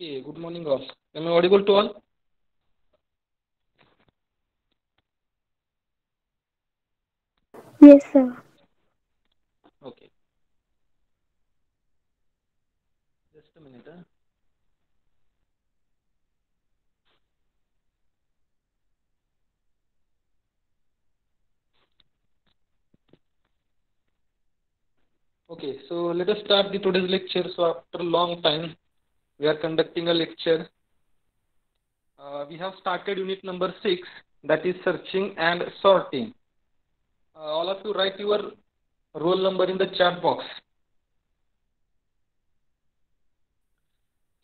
Okay, good morning all. Am I audible to all? Yes, sir. Okay. Just a minute. Huh? Okay, so let us start the today's lecture. So after a long time, we are conducting a lecture. Uh, we have started unit number six, that is searching and sorting. Uh, all of you write your roll number in the chat box.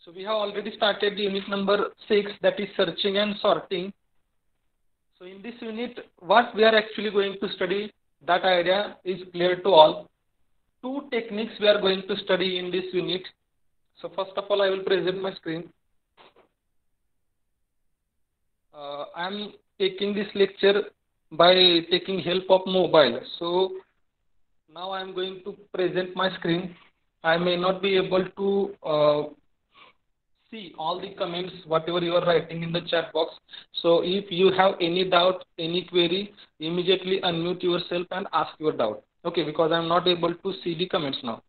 So we have already started the unit number six, that is searching and sorting. So in this unit, what we are actually going to study, that idea is clear to all. Two techniques we are going to study in this unit. So first of all, I will present my screen. Uh, I am taking this lecture by taking help of mobile. So now I am going to present my screen. I may not be able to uh, see all the comments, whatever you are writing in the chat box. So if you have any doubt, any query, immediately unmute yourself and ask your doubt. Okay, because I'm not able to see the comments now.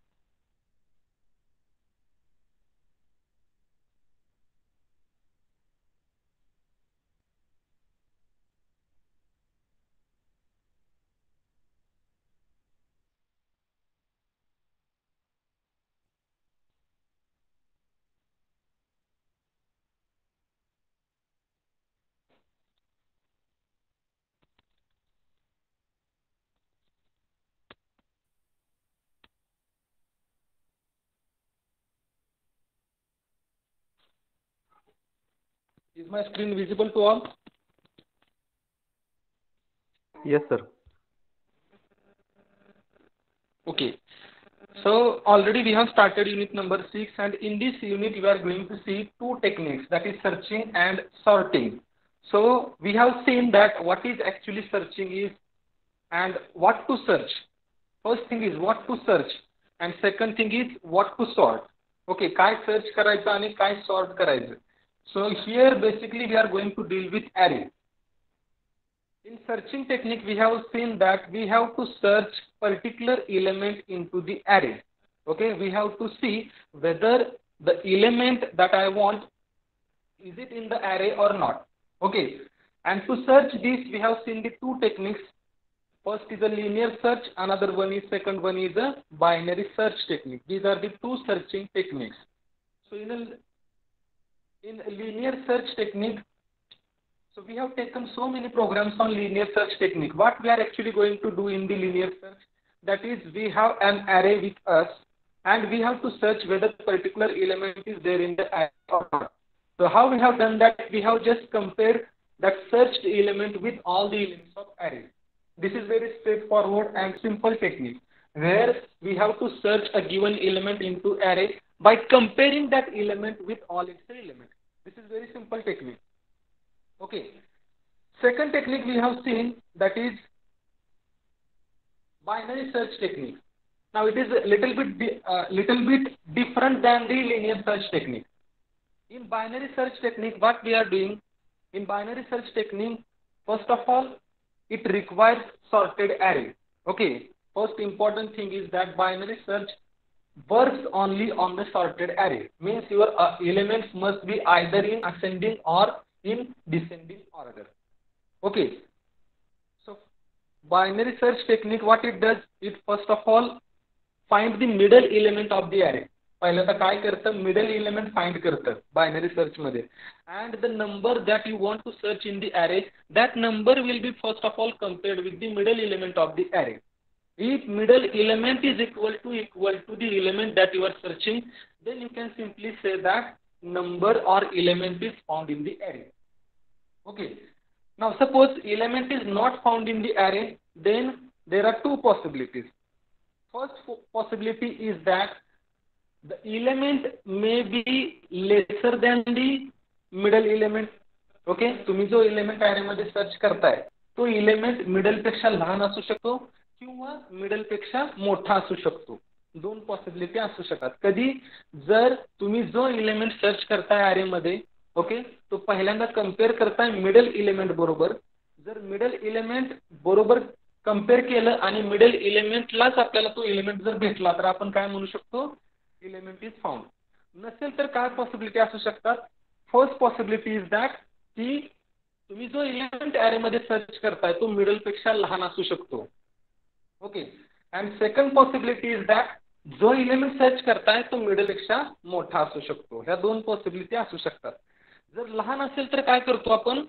Is my screen visible to all? Yes, sir. Okay. So already we have started unit number six and in this unit we are going to see two techniques that is searching and sorting. So we have seen that what is actually searching is and what to search. First thing is what to search and second thing is what to sort. Okay, काय search करायचं आणि काय sort करायचं. so here basically we are going to deal with array. In searching technique, we have seen that we have to search particular element into the array. Okay, we have to see whether the element that I want, is it in the array or not. Okay, and to search this, we have seen the two techniques. First is a linear search, another one is, second one is a binary search technique. These are the two searching techniques. So in a in linear search technique, so we have taken so many programs on linear search technique. What we are actually going to do in the linear search, that is we have an array with us and we have to search whether the particular element is there in the array or not. So how we have done that? We have just compared that searched element with all the elements of array. This is very straightforward and simple technique where we have to search a given element into array by comparing that element with all its elements. This is very simple technique. Okay. Second technique we have seen that is binary search technique. Now it is a little bit uh, little bit different than the linear search technique. In binary search technique, what we are doing in binary search technique, first of all, it requires sorted array. Okay. First important thing is that binary search works only on the sorted array. Means your uh, elements must be either in ascending or in descending order. Okay. So binary search technique, what it does, it first of all find the middle element of the array. पहिल्यांदा काय करतं middle element find करतं binary search मध्ये and the number that you want to search in the array that number will be first of all compared with the middle element of the array if middle element is equal to equal to the element that you are searching, then you can simply say that number or element is found in the array. Okay. Now suppose element is not found in the array, then there are two possibilities. First possibility is that the element may be lesser than the middle element. Okay. तुम्ही जो element array मध्ये search करताय तो element middle पेक्षा लहान असू शकतो किंवा मिडलपेक्षा मोठा असू शकतो. दोन पॉसिबिलिटी असू शकतात. कधी जर तुम्ही जो इलेमेंट सर्च करताय अरेमध्ये ओके तो पहिल्यांदा कंपेअर करताय मिडल इलेमेंट बरोबर. जर मिडल इलेमेंट बरोबर कंपेअर केलं आणि मिडल इलेमेंटलाच आपल्याला तो इलेमेंट जर भेटला तर आपण काय म्हणू शकतो? इलेमेंट इज फाउंड नसेल तर काय पॉसिबिलिटी असू शकतात? फर्स्ट पॉसिबिलिटी इज दॅट की तुम्ही जो इलेमेंट ॲरेमध्ये सर्च करताय तो मिडलपेक्षा लहान असू शकतो. Okay and second possibility is that जो इलेमेंट सर्च करताय तो मिडलपेक्षा मोठा असू शकतो. ह्या दोन पॉसिबिलिटी असू शकतात. जर लहान असेल तर काय करतो आपण?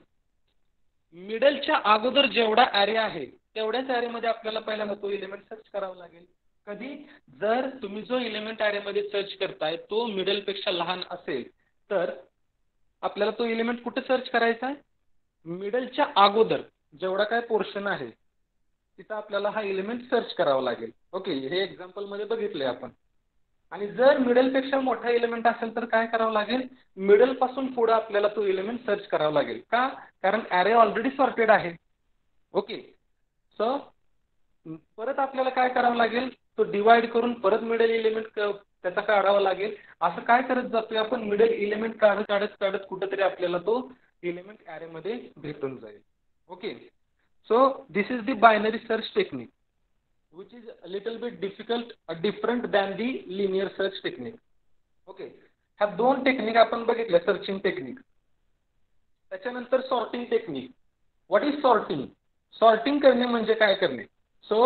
मिडलच्या अगोदर जेवढा ॲरे आहे तेवढ्याच ॲरेमध्ये आपल्याला पहिल्यांदा तो इलेमेंट सर्च करावा लागेल. कधी? जर तुम्ही जो इलेमेंट ॲरेमध्ये सर्च करताय तो मिडलपेक्षा लहान असेल तर आपल्याला तो इलिमेंट कुठे सर्च करायचा आहे मिडलच्या अगोदर जेवढा काय पोर्शन आहे तिथं आपल्याला हा एलिमेंट सर्च करावा लागेल. ओके हे एक्झाम्पलमध्ये बघितले आपण. आणि जर मिडलपेक्षा मोठा एलिमेंट असेल तर काय करावं लागेल? मिडलपासून पुढं आपल्याला तो एलिमेंट सर्च करावा लागेल. का? कारण ॲरे ऑलरेडी सॉर्टेड आहे. ओके सो परत आपल्याला काय करावं लागेल? तो डिवाइड करून परत मिडल इलेमेंट त्याचा काढावा लागेल. असं काय करत जातोय आपण? मिडल एलिमेंट काढत काढत काढत कुठंतरी आपल्याला तो इलेमेंट ॲरेमध्ये भेटून जाईल. Okay so this is the binary search technique which is a little bit difficult uh, different than the linear search technique. Okay ह्या दोन टेक्निक आपण बघितल्या सर्चिंग टेक्निक त्याच्यानंतर sorting technique what is sorting sorting करणे म्हणजे काय करणे? So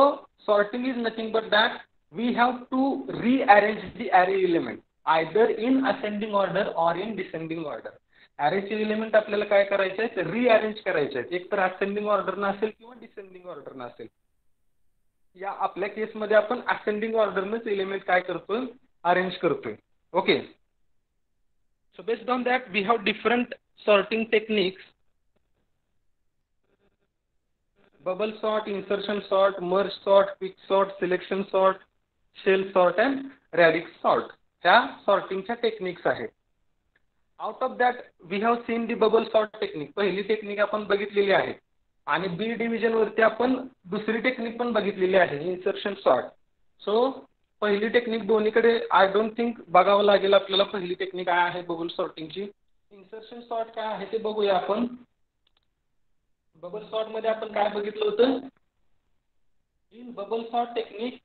sorting is nothing but that we have to rearrange the array element either in ascending order or in descending order ॲरेचे element आपल्याला काय करायचे आहेत रिअरेंज करायचे आहेत एक तर असेंडिंग ऑर्डर असेल किंवा डिसेंडिंग ऑर्डरनं असेल या आपल्या केसमध्ये आपण असेंडिंग ऑर्डरनंच एलिमेंट काय करतोय? अरेंज करतोय. Okay so based on that we have different sorting techniques bubble sort insertion sort merge sort pick sort selection sort shell sort and radix sort ह्या सॉर्टिंगच्या टेक्निक्स आहेत. Out of that we have seen the bubble sort technique पहिली technique आपण बघितलेली आहे. आणि बी डिव्हिजनवरती आपण दुसरी टेक्निक पण बघितलेली आहे इन्सर्शन सॉर्ट सो पहिली टेक्निक दोन्हीकडे आय डोंट थिंक बघावं लागेल आपल्याला पहिली टेक्निक काय आहे बबल सॉर्टिंगची इन्सर्शन सॉर्ट काय आहे ते बघूया आपण. बबल सॉर्टमध्ये आपण काय बघितलं होतं? In bubble sort technique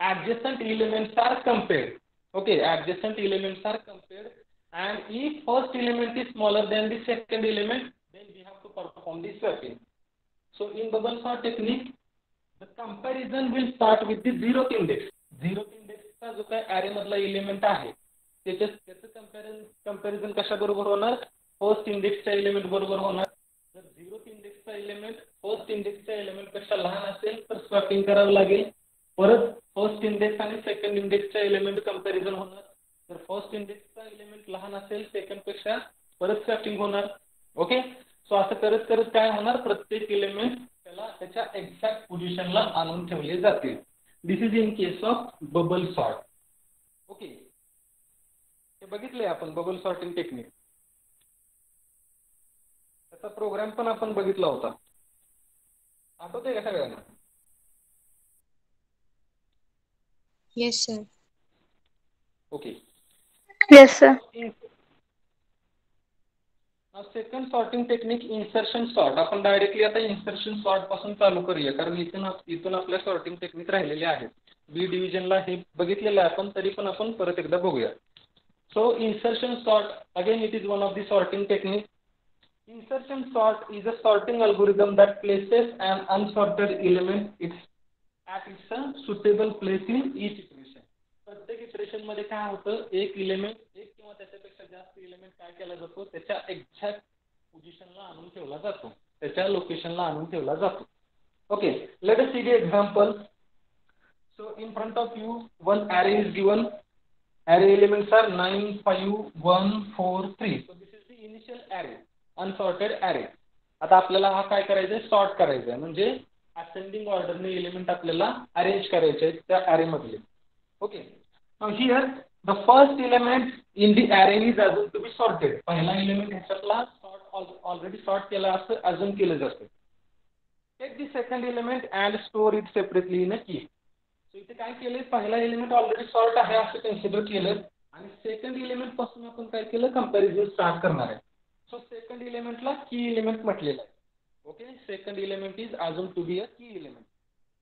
adjacent elements are compared okay adjacent elements are compared and if first element is smaller than the second element then we have to perform the swapping. So in bubble sort technique, the comparison will start with the zeroth index. Zeroth index चा जो काय array मधला element आहे त्याच्या त्याचं comparison comparison कशाबरोबर होणार first इंडेक्सच्या element बरोबर होणार जर झिरोथ इंडेक्सचा एलिमेंट फर्स्ट इंडेक्सच्या एलिमेंटपेक्षा लहान असेल तर स्वॅपिंग करावं लागेल परत फर्स्ट इंडेक्स आणि सेकंड इंडेक्सच्या एलिमेंट कंपॅरिझन होणार जर फर्स्ट इंडेक्सचा एलिमेंट लहान असेल सेकंडपेक्षा परत स्वॅपिंग होणार. ओके सो असं करत करत काय होणार? प्रत्येक एलिमेंट त्याला त्याच्या एक्झॅक्ट पोझिशनला आणून ठेवले जातील. This is in case of bubble sort okay हे बघितलंय आपण बबल सॉर्टिंग टेक्निक त्याचा प्रोग्राम पण आपण बघितला होता. आठवतंय का सगळ्यांना? Yes, sir. Okay Yes, sir. Second sorting technique insertion sort आपण डायरेक्टली आता इन्सर्शन सॉर्टपासून चालू करूया कारण इथून इथून आपल्या सॉर्टिंग टेक्निक राहिलेले आहेत बी डिव्हिजनला हे बघितलेलं आहे आपण तरी पण आपण परत एकदा बघूया so insertion sort again it is one of the sorting technique insertion sort is a sorting algorithm that places and unsorted element its at its a suitable place in each. प्रत्येक इटरेशनमध्ये काय होतं एक इलेमेंट एक किंवा त्याच्यापेक्षा जास्त element काय केला जातो त्याच्या एक्झॅक्ट पोझिशनला आणून ठेवला जातो. त्याच्या लोकेशनला आणून ठेवला जातो. Okay let us see the example so in front of you one array is given array elements are 9 5 1 4 3 so this is the initial array unsorted array आता आपल्याला हा काय करायचा आहे सॉर्ट करायचा आहे म्हणजे असेंडिंग ऑर्डरने एलिमेंट आपल्याला अरेंज करायचे आहेत त्या ॲरेमधले okay here the first element in the array is अजून टू बी सॉर्टेड पहिला इलेमेंट ह्याच्यातला सॉर्ट ऑल ऑलरेडी सॉर्ट केला असतं अजून केलं जातं take the second element and store it separately in a key so इथे काय केलं आहे पहिला एलिमेंट ऑलरेडी सॉर्ट आहे असं कन्सिडर केलं आणि सेकंड इलेमेंटपासून आपण काय केलं? कंपॅरिझन स्टार्ट करणार आहे. सो सेकंड इलेमेंटला की एलिमेंट म्हटलेलं आहे. ओके सेकंड इलेमेंट इज अजून to be a key element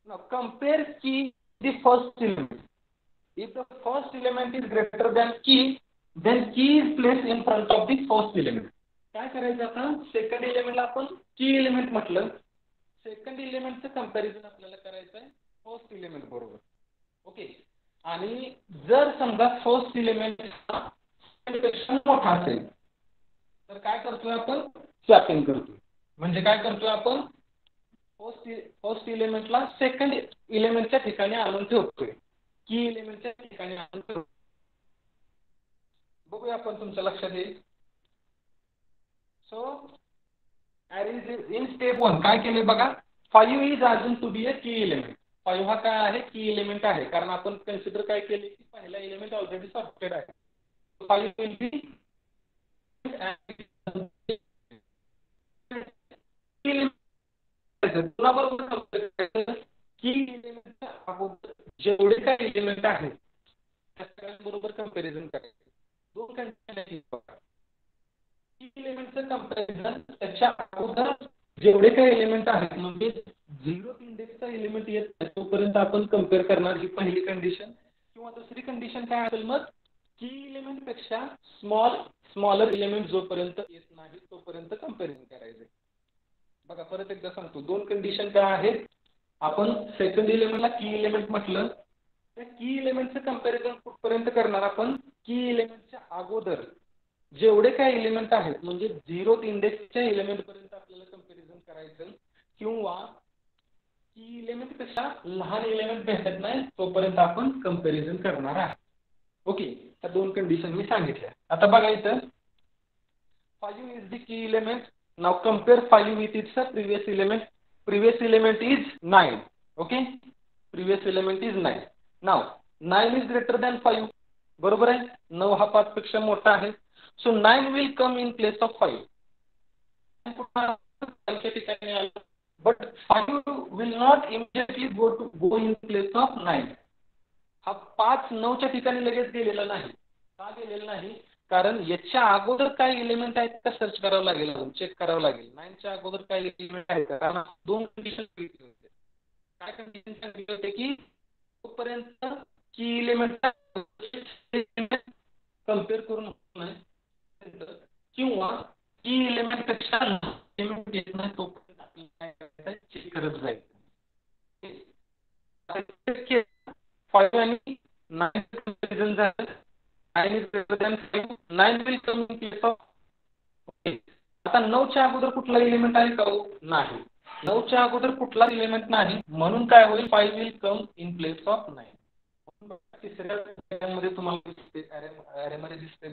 ना कंपेअर की the first element. If the first element is greater than key, then key is placed in front of the first element. काय करायचं आता? Second एलिमेंटला आपण key element म्हटलं. Second एलिमेंटचं comparison आपल्याला करायचं आहे. फर्स्ट एलिमेंट बरोबर. ओके आणि जर समजा फर्स्ट एलिमेंटपेक्षा मोठा असेल तर काय करतोय आपण? स्वॅपिंग करतोय. म्हणजे काय करतोय आपण? फर्स्ट फर्स्ट इलेमेंटला सेकंड इलेमेंटच्या ठिकाणी आणून ठेवतोय. की इलेमेंटच्या ठिकाणी आणून ठेवतोय बघूया आपण तुमच्या लक्षात येईल सो इन स्टेप वन काय केले बघा? फाईव्ह इज़ अजून to be a key element five हा काय आहे? की इलेमेंट आहे. कारण आपण कन्सिडर काय केले की पहिला इलेमेंट ऑलरेडी सॉफ्टवेअर आहे. फाईव्ह विल बी की अगोदर जेवढे काही एलिमेंट आहेत त्या सगळ्यांबरोबर कंपॅरिझन करायचं. दोन कंडिशन एलिमेंटचं कंपॅरिझन त्याच्या अगोदर जेवढे काही एलिमेंट आहेत म्हणजे झिरो इंडेक्सचा एलिमेंट येत नाही तोपर्यंत आपण कंपेअर करणार ही पहिली कंडिशन किंवा दुसरी कंडिशन काय असेल मग? की एलिमेंटपेक्षा स्मॉल स्मॉलर इलेमेंट जोपर्यंत येत नाही तोपर्यंत कंपॅरिझन करायचं बघा परत एकदा सांगतो. दोन कंडिशन काय आहेत? आपण सेकंड इलेमेंटला की इलेमेंट म्हटलं त्या की इलेमेंटचं कंपॅरिझन कुठपर्यंत करणार आपण? की इलेमेंटच्या अगोदर. जेवढे काय इलेमेंट आहेत म्हणजे झिरो इंडेक्सच्या इलेमेंटपर्यंत आपल्याला कंपॅरिझन करायचं. किंवा की इलेमेंटपेक्षा लहान इलेमेंट भेटत नाही तोपर्यंत आपण कंपॅरिझन करणार आहे ओके त्या दोन कंडिशन मी सांगितल्या. आता बघा इथं. Five is the key element now compare 5 with its previous element Previous element is 9. Okay. Previous element is 9. Now 9 is greater than 5. बरोबर आहे नऊ हा पाच पेक्षा मोठा आहे so nine will come in place of five ठिकाणी आलं but five will not immediately go to go in place of nine हा पाच नऊच्या ठिकाणी लगेच गेलेला नाही का गेलेला नाही कारण याच्या अगोदर काय एलिमेंट आहेत का सर्च करावं लागेल चेक करावं लागेल. नाईनच्या अगोदर काय एलिमेंट आहेत? का कारण दोन कंडिशन सांगितले होते. काय कंडिशन सांगितले होते की तोपर्यंत की एलिमेंट कंपेअर करून किंवा की एलिमेंटपेक्षा एलिमेंट येत नाही तोपर्यंत आपल्याला चेक करत जाईल फाईव्ह आणि नाईन झालं. Nine is greater than five nine will come in place of okay. आता नऊच्या अगोदर कुठला एलिमेंट आहे का नाही. नऊच्या अगोदर कुठला एलिमेंट नाही म्हणून काय होईल? Five will come in place of nine तिसऱ्या मध्ये तुम्हाला दिसते अरेमध्ये दिसते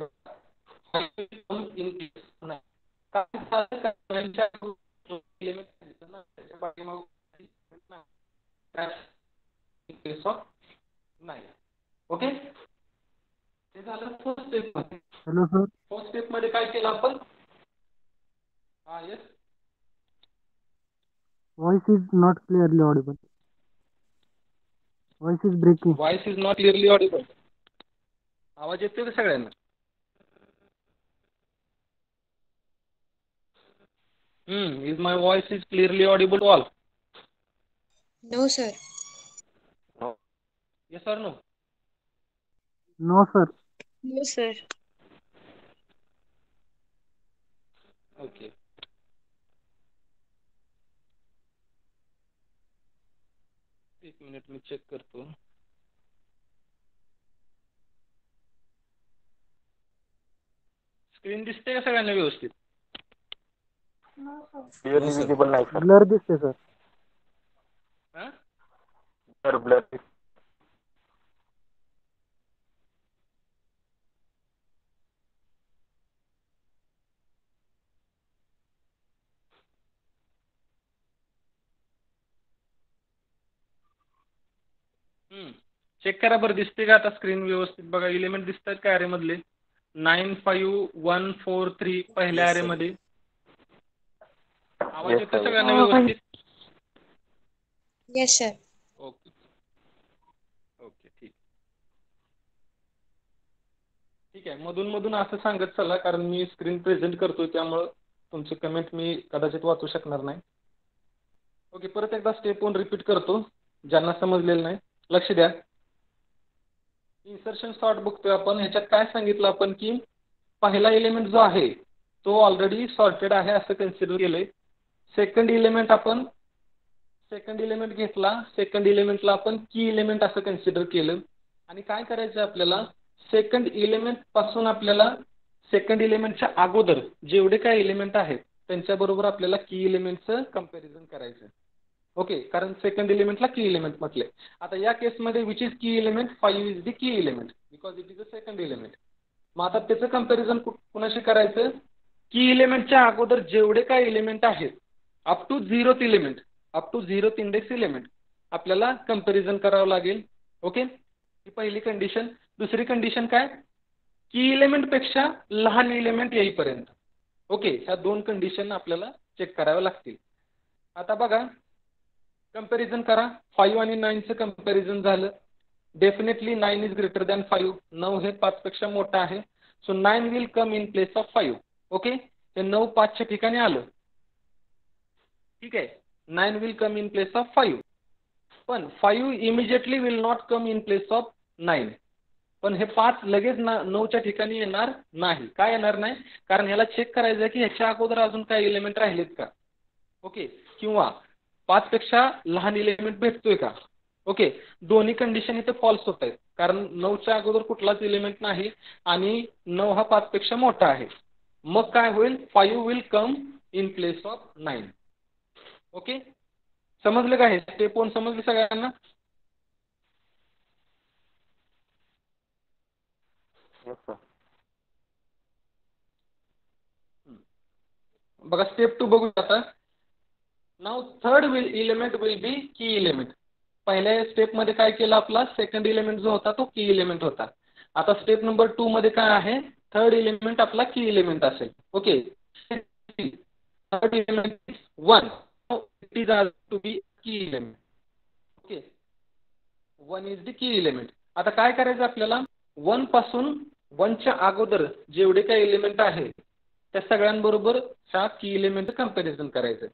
ओके ते झालं फर्स्ट स्टेपमध्ये. Hello sir. फर्स्ट स्टेपमध्ये काय केलं आपण? हा yes voice is not clearly audible voice is breaking voice is not clearly audible आवाज येतोय का सगळ्यांना? हम्म is my voice is clearly audible all No, sir. Yes or no no sir No, sir. Okay एक minute मी check करतो. Screen दिसते का सगळ्यांना व्यवस्थित? क्लिअरली विजिबल नाही. सर ब्लर दिसते सर हा? सर ब्लर चेक करा बरं दिसते का आता स्क्रीन व्यवस्थित? बघा इलिमेंट दिसत का अरे मधले? Nine five one four three पहिल्या ॲरेमध्ये आवाज येतो सगळ्यांना व्यवस्थित? येस सर ओके ओके ठीक. ठीक आहे. मधून मधून असं सांगत चला कारण मी स्क्रीन प्रेझेंट करतोय त्यामुळं तुमचे कमेंट मी कदाचित वाचू शकणार नाही. ओके परत एकदा स्टेप वन रिपीट करतो. ज्यांना समजलेलं नाही. लक्ष द्या. इन्सर्शन सॉर्ट बघतोय आपण. ह्याच्यात काय सांगितलं आपण की पहिला एलिमेंट जो आहे तो ऑलरेडी सॉर्टेड आहे असं कन्सिडर केलंय. सेकंड इलेमेंट आपण सेकंड इलेमेंट घेतला. सेकंड इलेमेंटला आपण की इलेमेंट असं कन्सिडर केलं. आणि काय करायचं आपल्याला? सेकंड इलेमेंटपासून आपल्याला सेकंड इलेमेंटच्या अगोदर जेवढे काय इलेमेंट आहेत त्यांच्याबरोबर आपल्याला की इलेमेंटचं कंपॅरिझन करायचं ओके कारण सेकंड एलिमेंटला की एलिमेंट म्हटले. आता या केसमध्ये which is key element five is the key element because it is a second element मग आता त्याचं कंपॅरिझन कुणाशी करायचं? की इलिमेंटच्या अगोदर जेवढे काय एलिमेंट आहेत up to zeroth element up to zeroth index element आपल्याला कंपॅरिझन करावं लागेल. ओके? ही पहिली कंडिशन दुसरी कंडिशन काय? की इलिमेंटपेक्षा लहान एलिमेंट येईपर्यंत. ओके? ह्या दोन कंडिशन आपल्याला चेक कराव्या लागतील. आता बघा कंपॅरिझन करा. फाईव्ह आणि नाईनचं कंपॅरिझन झालं. Definitely nine is greater than five नऊ हे पाचपेक्षा मोठं आहे. So nine will come in place of five okay हे नऊ पाचच्या ठिकाणी आलं. ठीक आहे? Nine will come in place of five पण five immediately will not come in place of nine पण हे पाच लगेच ना नऊच्या ठिकाणी येणार नाही. काय येणार नाही? कारण ह्याला चेक करायचं आहे की ह्याच्या अगोदर अजून काही एलिमेंट राहिलेत का? ओके किंवा पाचपेक्षा लहान एलिमेंट भेटतोय का? ओके दोन्ही कंडिशन इथे फॉल्स होत आहेत. कारण नऊच्या अगोदर कुठलाच एलिमेंट नाही आणि नऊ हा पाचपेक्षा मोठा आहे. मग काय होईल? Five will come in place of nine okay समजलं का हे? स्टेप वन समजलं सगळ्यांना? बघा स्टेप टू बघू आता. Now third will element will be key element पहिल्या स्टेपमध्ये काय केलं आपला? सेकंड इलेमेंट जो होता तो की इलेमेंट होता. आता स्टेप नंबर टू मध्ये काय आहे? थर्ड इलेमेंट आपला की इलेमेंट असेल. Okay third element one it is to be key element okay one is the key element आता काय करायचं आपल्याला? वनपासून वनच्या अगोदर जेवढे काही एलिमेंट आहे त्या सगळ्यांबरोबर ह्या की इलेमेंट कंपॅरिझन करायचं.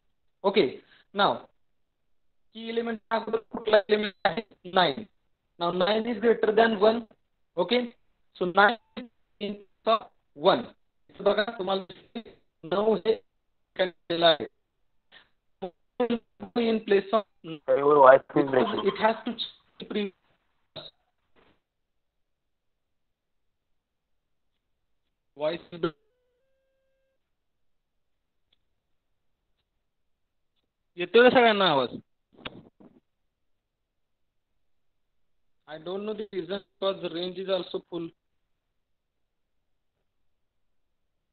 ओके नाव की एलिमेंट अगोदर कुठला एलिमेंट आहे nine now nine is greater than one okay so nine in one बघा तुम्हाला नऊ हे केलेलं आहे in place of your voice is breaking. it has to pre voice येतोय का सगळ्यांना आवाज I don't know the reason because range is also full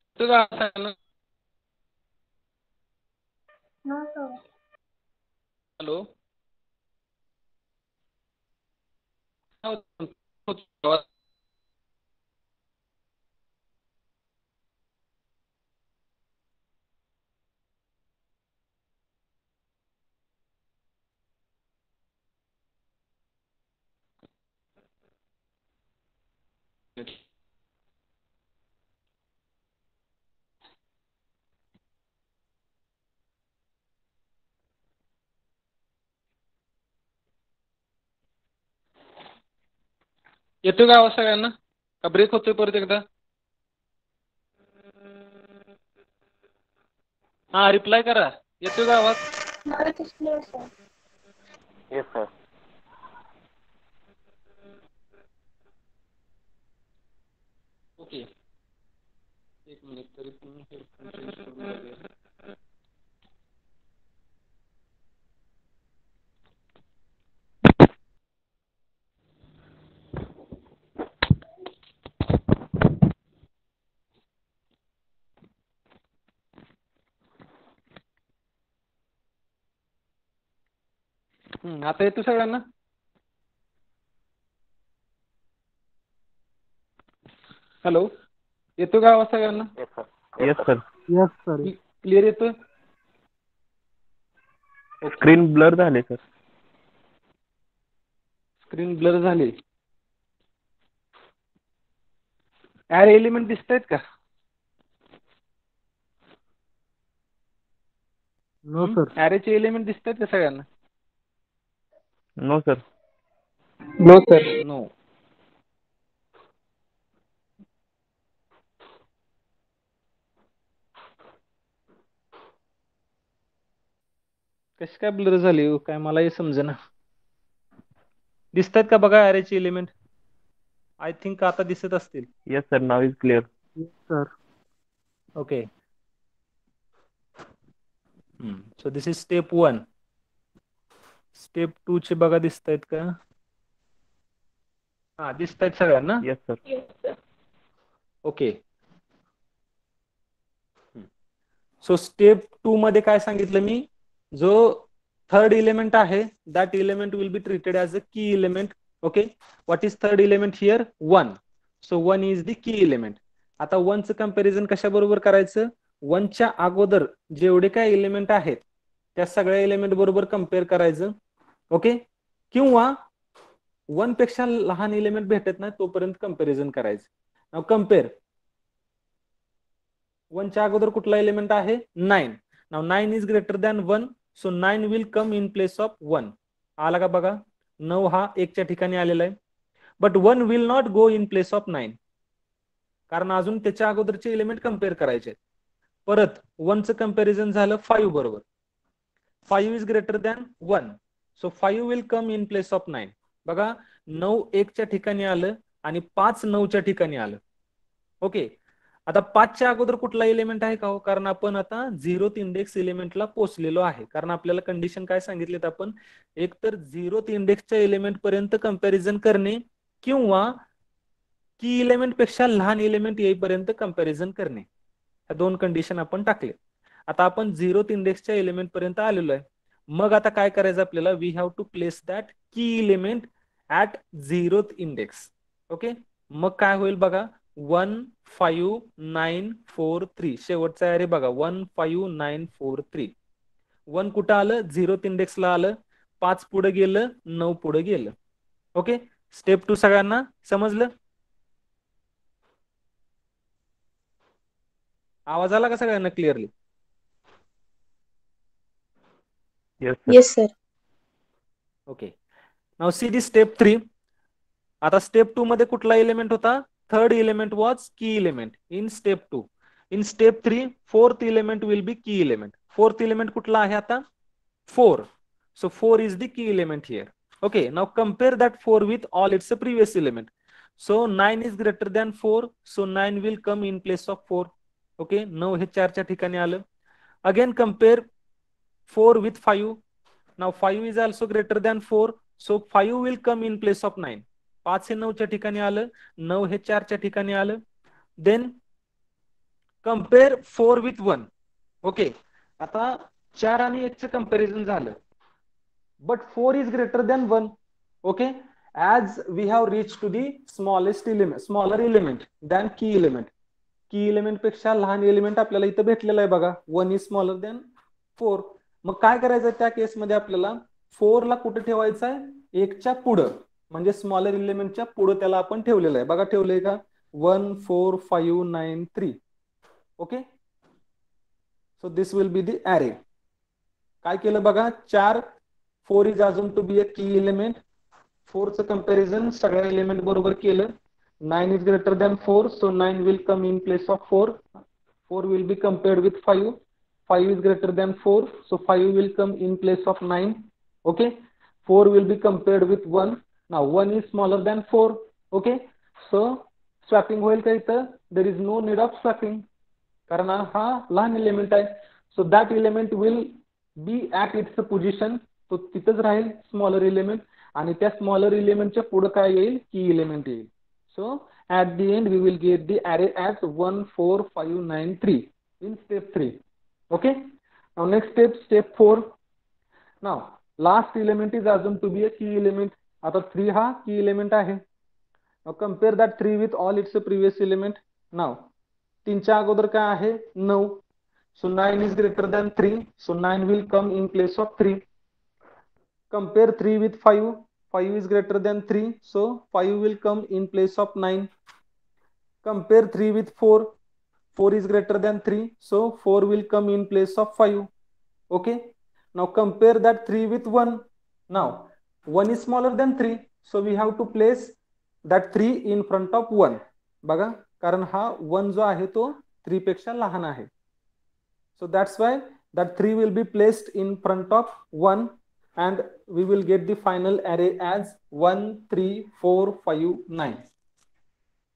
येतोय का आवाज सगळ्यांना No, sir. हॅलो येतोय का आवाज सगळ्यांना? का ब्रेक होतोय परत एकदा? हा रिप्लाय करा. येतोय का आवाज. Yes, sir. ओके एक मिनिट तरी पण आता येतो सगळ्यांना. हॅलो येतो का आवाज सगळ्यांना. Yes sir yes sir clear येतोय? स्क्रीन ब्लर झाले सर स्क्रीन ब्लर झाली. ॲरे एलिमेंट दिसत आहेत का नो सर ॲरेचे एलिमेंट दिसत आहेत का सगळ्यांना? No sir no sir no कशी काय ब्लर झाली हो? काय मलाही समजेना. दिसत आहेत का बघा ॲरेचे एलिमेंट आय थिंक आता दिसत असतील. Yes sir now is clear sir Okay. So this is step one step two चे बघा दिसत आहेत का? हा दिसत आहेत सगळ्यांना yes sir okay so step two मध्ये काय सांगितलं मी? जो थर्ड इलेमेंट आहे that element will be treated as a key element okay what is third element here one so one is the key element आता वनचं कंपॅरिझन कशा बरोबर करायचं? वनच्या अगोदर जेवढे काय इलेमेंट आहेत त्या सगळ्या इलेमेंट बरोबर कंपेअर करायचं. ओके? किंवा वनपेक्षा लहान इलिमेंट भेटत नाही तोपर्यंत कंपॅरिझन करायचं. कंपेअर वनच्या अगोदर कुठला एलिमेंट आहे? Nine now nine is greater than one so nine will come in place of one आला का बघा? नऊ हा एकच्या ठिकाणी आलेला आहे. But one will not go in place of nine कारण अजून त्याच्या अगोदरचे एलिमेंट कंपेअर करायचे. परत वनचं कंपॅरिझन झालं फाईव्ह बरोबर. Five is greater than one so five will come in place of nine बघा नऊ एकच्या ठिकाणी आलं आणि पाच नऊच्या ठिकाणी आलं. ओके आता पाचच्या अगोदर कुठला एलिमेंट आहे का हो? कारण आपण आता झिरोथ इंडेक्स एलिमेंटला पोहोचलेलो आहे. कारण आपल्याला कंडिशन काय सांगितलेत आपण? एक तर झिरोथ इंडेक्सच्या एलिमेंट पर्यंत कंपॅरिझन करणे किंवा की इलेमेंटपेक्षा लहान इलेमेंट येईपर्यंत कंपॅरिझन करणे. ह्या दोन कंडिशन आपण टाकले. आता आपण झिरोथ इंडेक्सच्या एलिमेंट पर्यंत आलेलो आहे. मग आता काय करायचं आपल्याला? We have to place that key element at zero index okay मग काय होईल बघा? One five nine four three शेवटचा अरे बघा. One five nine four three one कुठं आलं? झिरो इंडेक्सला आलं. पाच पुढे गेलं. नऊ पुढे गेलं. ओके स्टेप टू सगळ्यांना समजलं? आवाज आला का सगळ्यांना clearly yes sir Yes, sir. Okay now see the step three आता स्टेप टू मध्ये कुठला एलिमेंट होता? Third element was key element in step two in step three fourth element will be key element fourth element कुठला आहे आता? Four so four is the key element here okay now compare that four with all its a previous element so nine is greater than four so nine will come in place of four okay नऊ हे चारच्या ठिकाणी आलं. Again compare four with five now five is also greater than four so five will come in place of nine पाच हे नऊच्या ठिकाणी आलं. नऊ हे चारच्या ठिकाणी आलं. Then compare four with one okay आता चार आणि एकचं कंपॅरिझन झालं. But four is greater than one okay as we have reach to the smallest element smaller element than key element key इलिमेंटपेक्षा लहान एलिमेंट आपल्याला इथं भेटलेलं आहे बघा. One is smaller than four मग काय करायचं त्या केसमध्ये आपल्याला? फोरला कुठे ठेवायचं आहे एकच्या पुढं. म्हणजे स्मॉलर इलिमेंटच्या पुढं त्याला आपण ठेवलेलं आहे. बघा ठेवलंय का? One four five nine three okay so this will be the array काय केलं बघा? चार फोर इज अजून to be a key element फोरचं comparison सगळ्या इलिमेंट बरोबर केलं. Nine is greater than four so nine will come in place of four four will be compared with five five is greater than four so five will come in place of nine okay four will be compared with one now 1 is smaller than 4 okay? So swapping होईल का इथं? There is no need of swapping कारण हा लहान element आहे. So that element will be at its position तो तिथंच राहील स्मॉलर एलिमेंट आणि त्या स्मॉलर एलिमेंटच्या पुढे काय येईल? की इलेमेंट येईल. So at the end we will get the array at one four five nine three in step three okay now next step step four now last element is अजून to be a key element आता three हा key element आहे. Compare that three with all its previous element now तीनच्या अगोदर काय आहे? नऊ. So nine is greater than three so nine will come in place of three compare three with five five is greater than three so five will come in place of nine compare 3 with 4 4 is greater than 3 so 4 will come in place of 5 okay now compare that 3 with 1 now 1 is smaller than 3 so we have to place that 3 in front of 1 बघा कारण हा 1 जो आहे तो 3 पेक्षा लहान आहे so that's why that 3 will be placed in front of 1 and we will get the final array as 1 3 4 5 9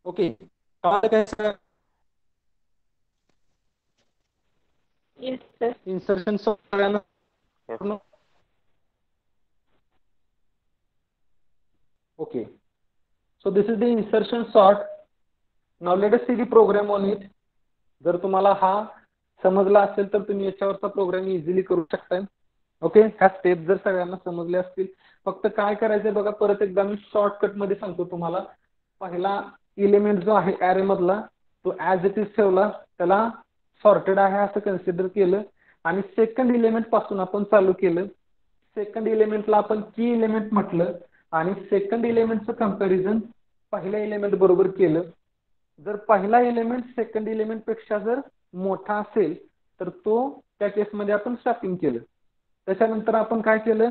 okay कळालं काय Insertion सगळ्यांना? Okay. So this is the insertion sort. Now let us see the program on it. जर तुम्हाला हा समजला असेल तर तुम्ही याच्यावरचा प्रोग्राम इझिली करू शकताय ओके ह्या स्टेप जर सगळ्यांना समजल्या असतील फक्त काय करायचंय बघा परत एकदा मी शॉर्टकटमध्ये सांगतो तुम्हाला पहिला इलिमेंट जो आहे मधला तो ऍज इट इज ठेवला त्याला सॉर्टेड आहे असं कन्सिडर केलं. आणि सेकंड इलेमेंटपासून आपण चालू केलं. सेकंड इलेमेंटला आपण की इलेमेंट म्हटलं. आणि सेकंड इलेमेंटचं कंपॅरिझन पहिल्या इलेमेंट बरोबर केलं. जर पहिला एलिमेंट सेकंड इलेमेंटपेक्षा जर मोठा असेल तर तो त्या केसमध्ये आपण स्वॅपिंग केलं. त्याच्यानंतर आपण काय केलं?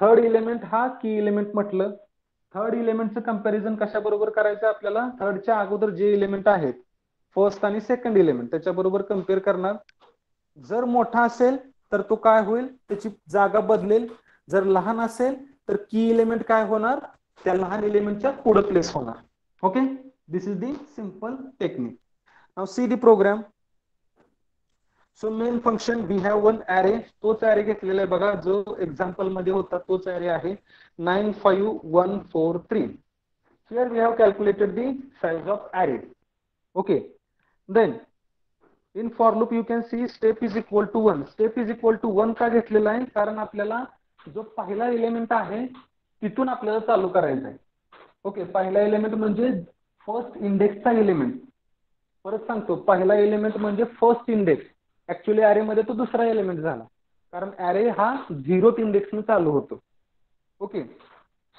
थर्ड इलेमेंट हा की इलेमेंट म्हटलं. थर्ड इलेमेंटचं कंपॅरिझन कशाबरोबर करायचं? आपल्याला थर्डच्या अगोदर जे इलेमेंट आहेत फर्स्ट आणि सेकंड इलेमेंट त्याच्याबरोबर कंपेअर करणार. जर मोठा असेल तर तो काय होईल? त्याची जागा बदलेल. जर लहान असेल तर की इलेमेंट काय होणार? त्या लहान इलेमेंटच्या पुढे प्लेस होणार. Okay this is the simple technique now see the program so main function we have one array तोच ऍरे घेतलेला आहे बघा. जो एक्झाम्पलमध्ये होता तोच ऍरे आहे. Nine five one four three here we have calculated the size of array okay then in for loop you can see step is equal to one step is equal to one का घेतलेला आहे कारण आपल्याला जो पहिला element आहे तिथून आपल्याला चालू करायचा आहे. ओके पहिला एलिमेंट म्हणजे फर्स्ट इंडेक्सचा एलिमेंट परत सांगतो पहिला एलिमेंट म्हणजे फर्स्ट इंडेक्स ऍक्च्युली अरे मध्ये तो दुसरा एलिमेंट झाला. कारण अरे हा झिरोथ इंडेक्सने चालू होतो. Okay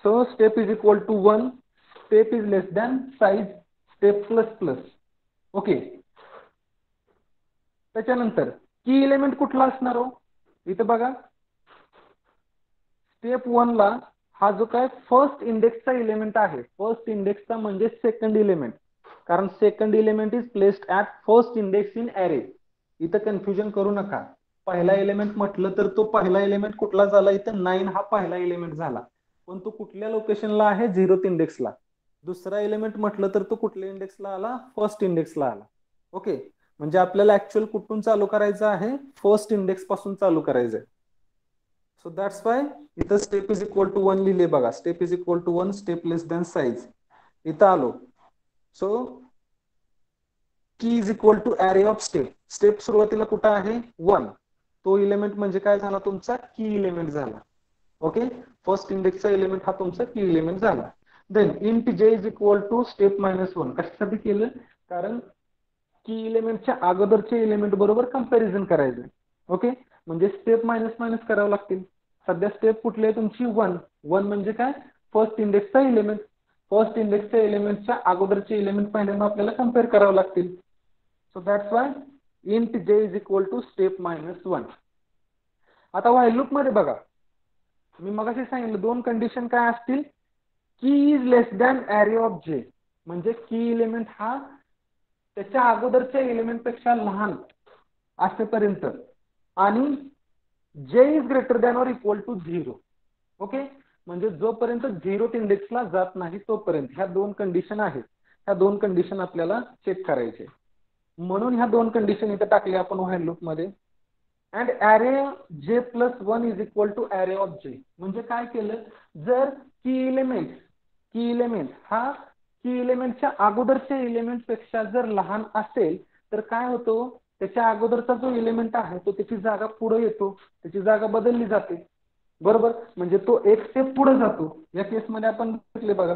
so step is equal to one step is less than size step plus plus okay त्याच्यानंतर की इलेमेंट कुठला असणार हो? इथं बघा. स्टेप वन ला हा जो काय फर्स्ट इंडेक्सचा इलेमेंट आहे. फर्स्ट इंडेक्सचा म्हणजे सेकंड इलेमेंट कारण second element is placed at first index in array इथं कन्फ्युजन करू नका. पहिला एलिमेंट म्हटलं तर तो पहिला एलिमेंट कुठला झाला? इथं नाईन हा पहिला एलिमेंट झाला. पण तो कुठल्या लोकेशनला आहे? झिरोथ इंडेक्सला दुसरा एलिमेंट म्हटलं तर तो कुठल्या इंडेक्सला आला? फर्स्ट इंडेक्सला आला. ओके म्हणजे आपल्याला ऍक्च्युअल कुठून चालू करायचं आहे? फर्स्ट इंडेक्सपासून चालू करायचं आहे सो दॅट्स वाय इथं step is equal to one लिहिले बघा. Step is equal to one step less than size इथं आलो. So key is equal to array of step step सुरुवातीला कुठं आहे? वन तो इलिमेंट म्हणजे काय झाला तुमचा? की इलेमेंट झाला. ओके फर्स्ट इंडेक्सचा इलेमेंट हा तुमचा की इलेमेंट झाला. Then int j is equal to step minus one कशासाठी केलं? कारण की इलेमेंटच्या अगोदरचे इलेमेंट बरोबर कंपॅरिझन करायचं. ओके म्हणजे स्टेप मायनस मायनस करावं लागतील. सध्या स्टेप कुठली आहे तुमची? वन वन म्हणजे काय? फर्स्ट इंडेक्सचा इलेमेंट फर्स्ट इंडेक्सच्या एलिमेंटच्या अगोदरचे इलेमेंट पहिल्यांदा आपल्याला कंपेअर करावं लागतील. So that's why int j is equal to step minus one आता वाय लूपमध्ये बघा. मी मगाशी सांगितलं दोन कंडिशन काय असतील? Key is less than array of j म्हणजे की इलेमेंट हा त्याच्या अगोदरच्या एलिमेंटपेक्षा लहान असेपर्यंत. आणि j is greater than or equal to zero okay म्हणजे जोपर्यंत झिरो इंडेक्सला जात नाही तोपर्यंत. ह्या दोन कंडिशन आहेत. ह्या दोन कंडिशन आपल्याला चेक करायचे. म्हणून ह्या दोन कंडिशन इथे टाकल्या आपण व्हाईल लूपमध्ये. And array j plus one is equal to array of j म्हणजे काय केलं? जर की इलेमेंट की इलेमेंट हा की इलेमेंटच्या अगोदरच्या इलेमेंटपेक्षा जर लहान असेल तर काय होतो? त्याच्या अगोदरचा जो इलेमेंट आहे तो त्याची जागा पुढे येतो. त्याची जागा बदलली जाते. बरोबर? म्हणजे तो एक स्टेप पुढे जातो. या केसमध्ये आपण बघितले बघा.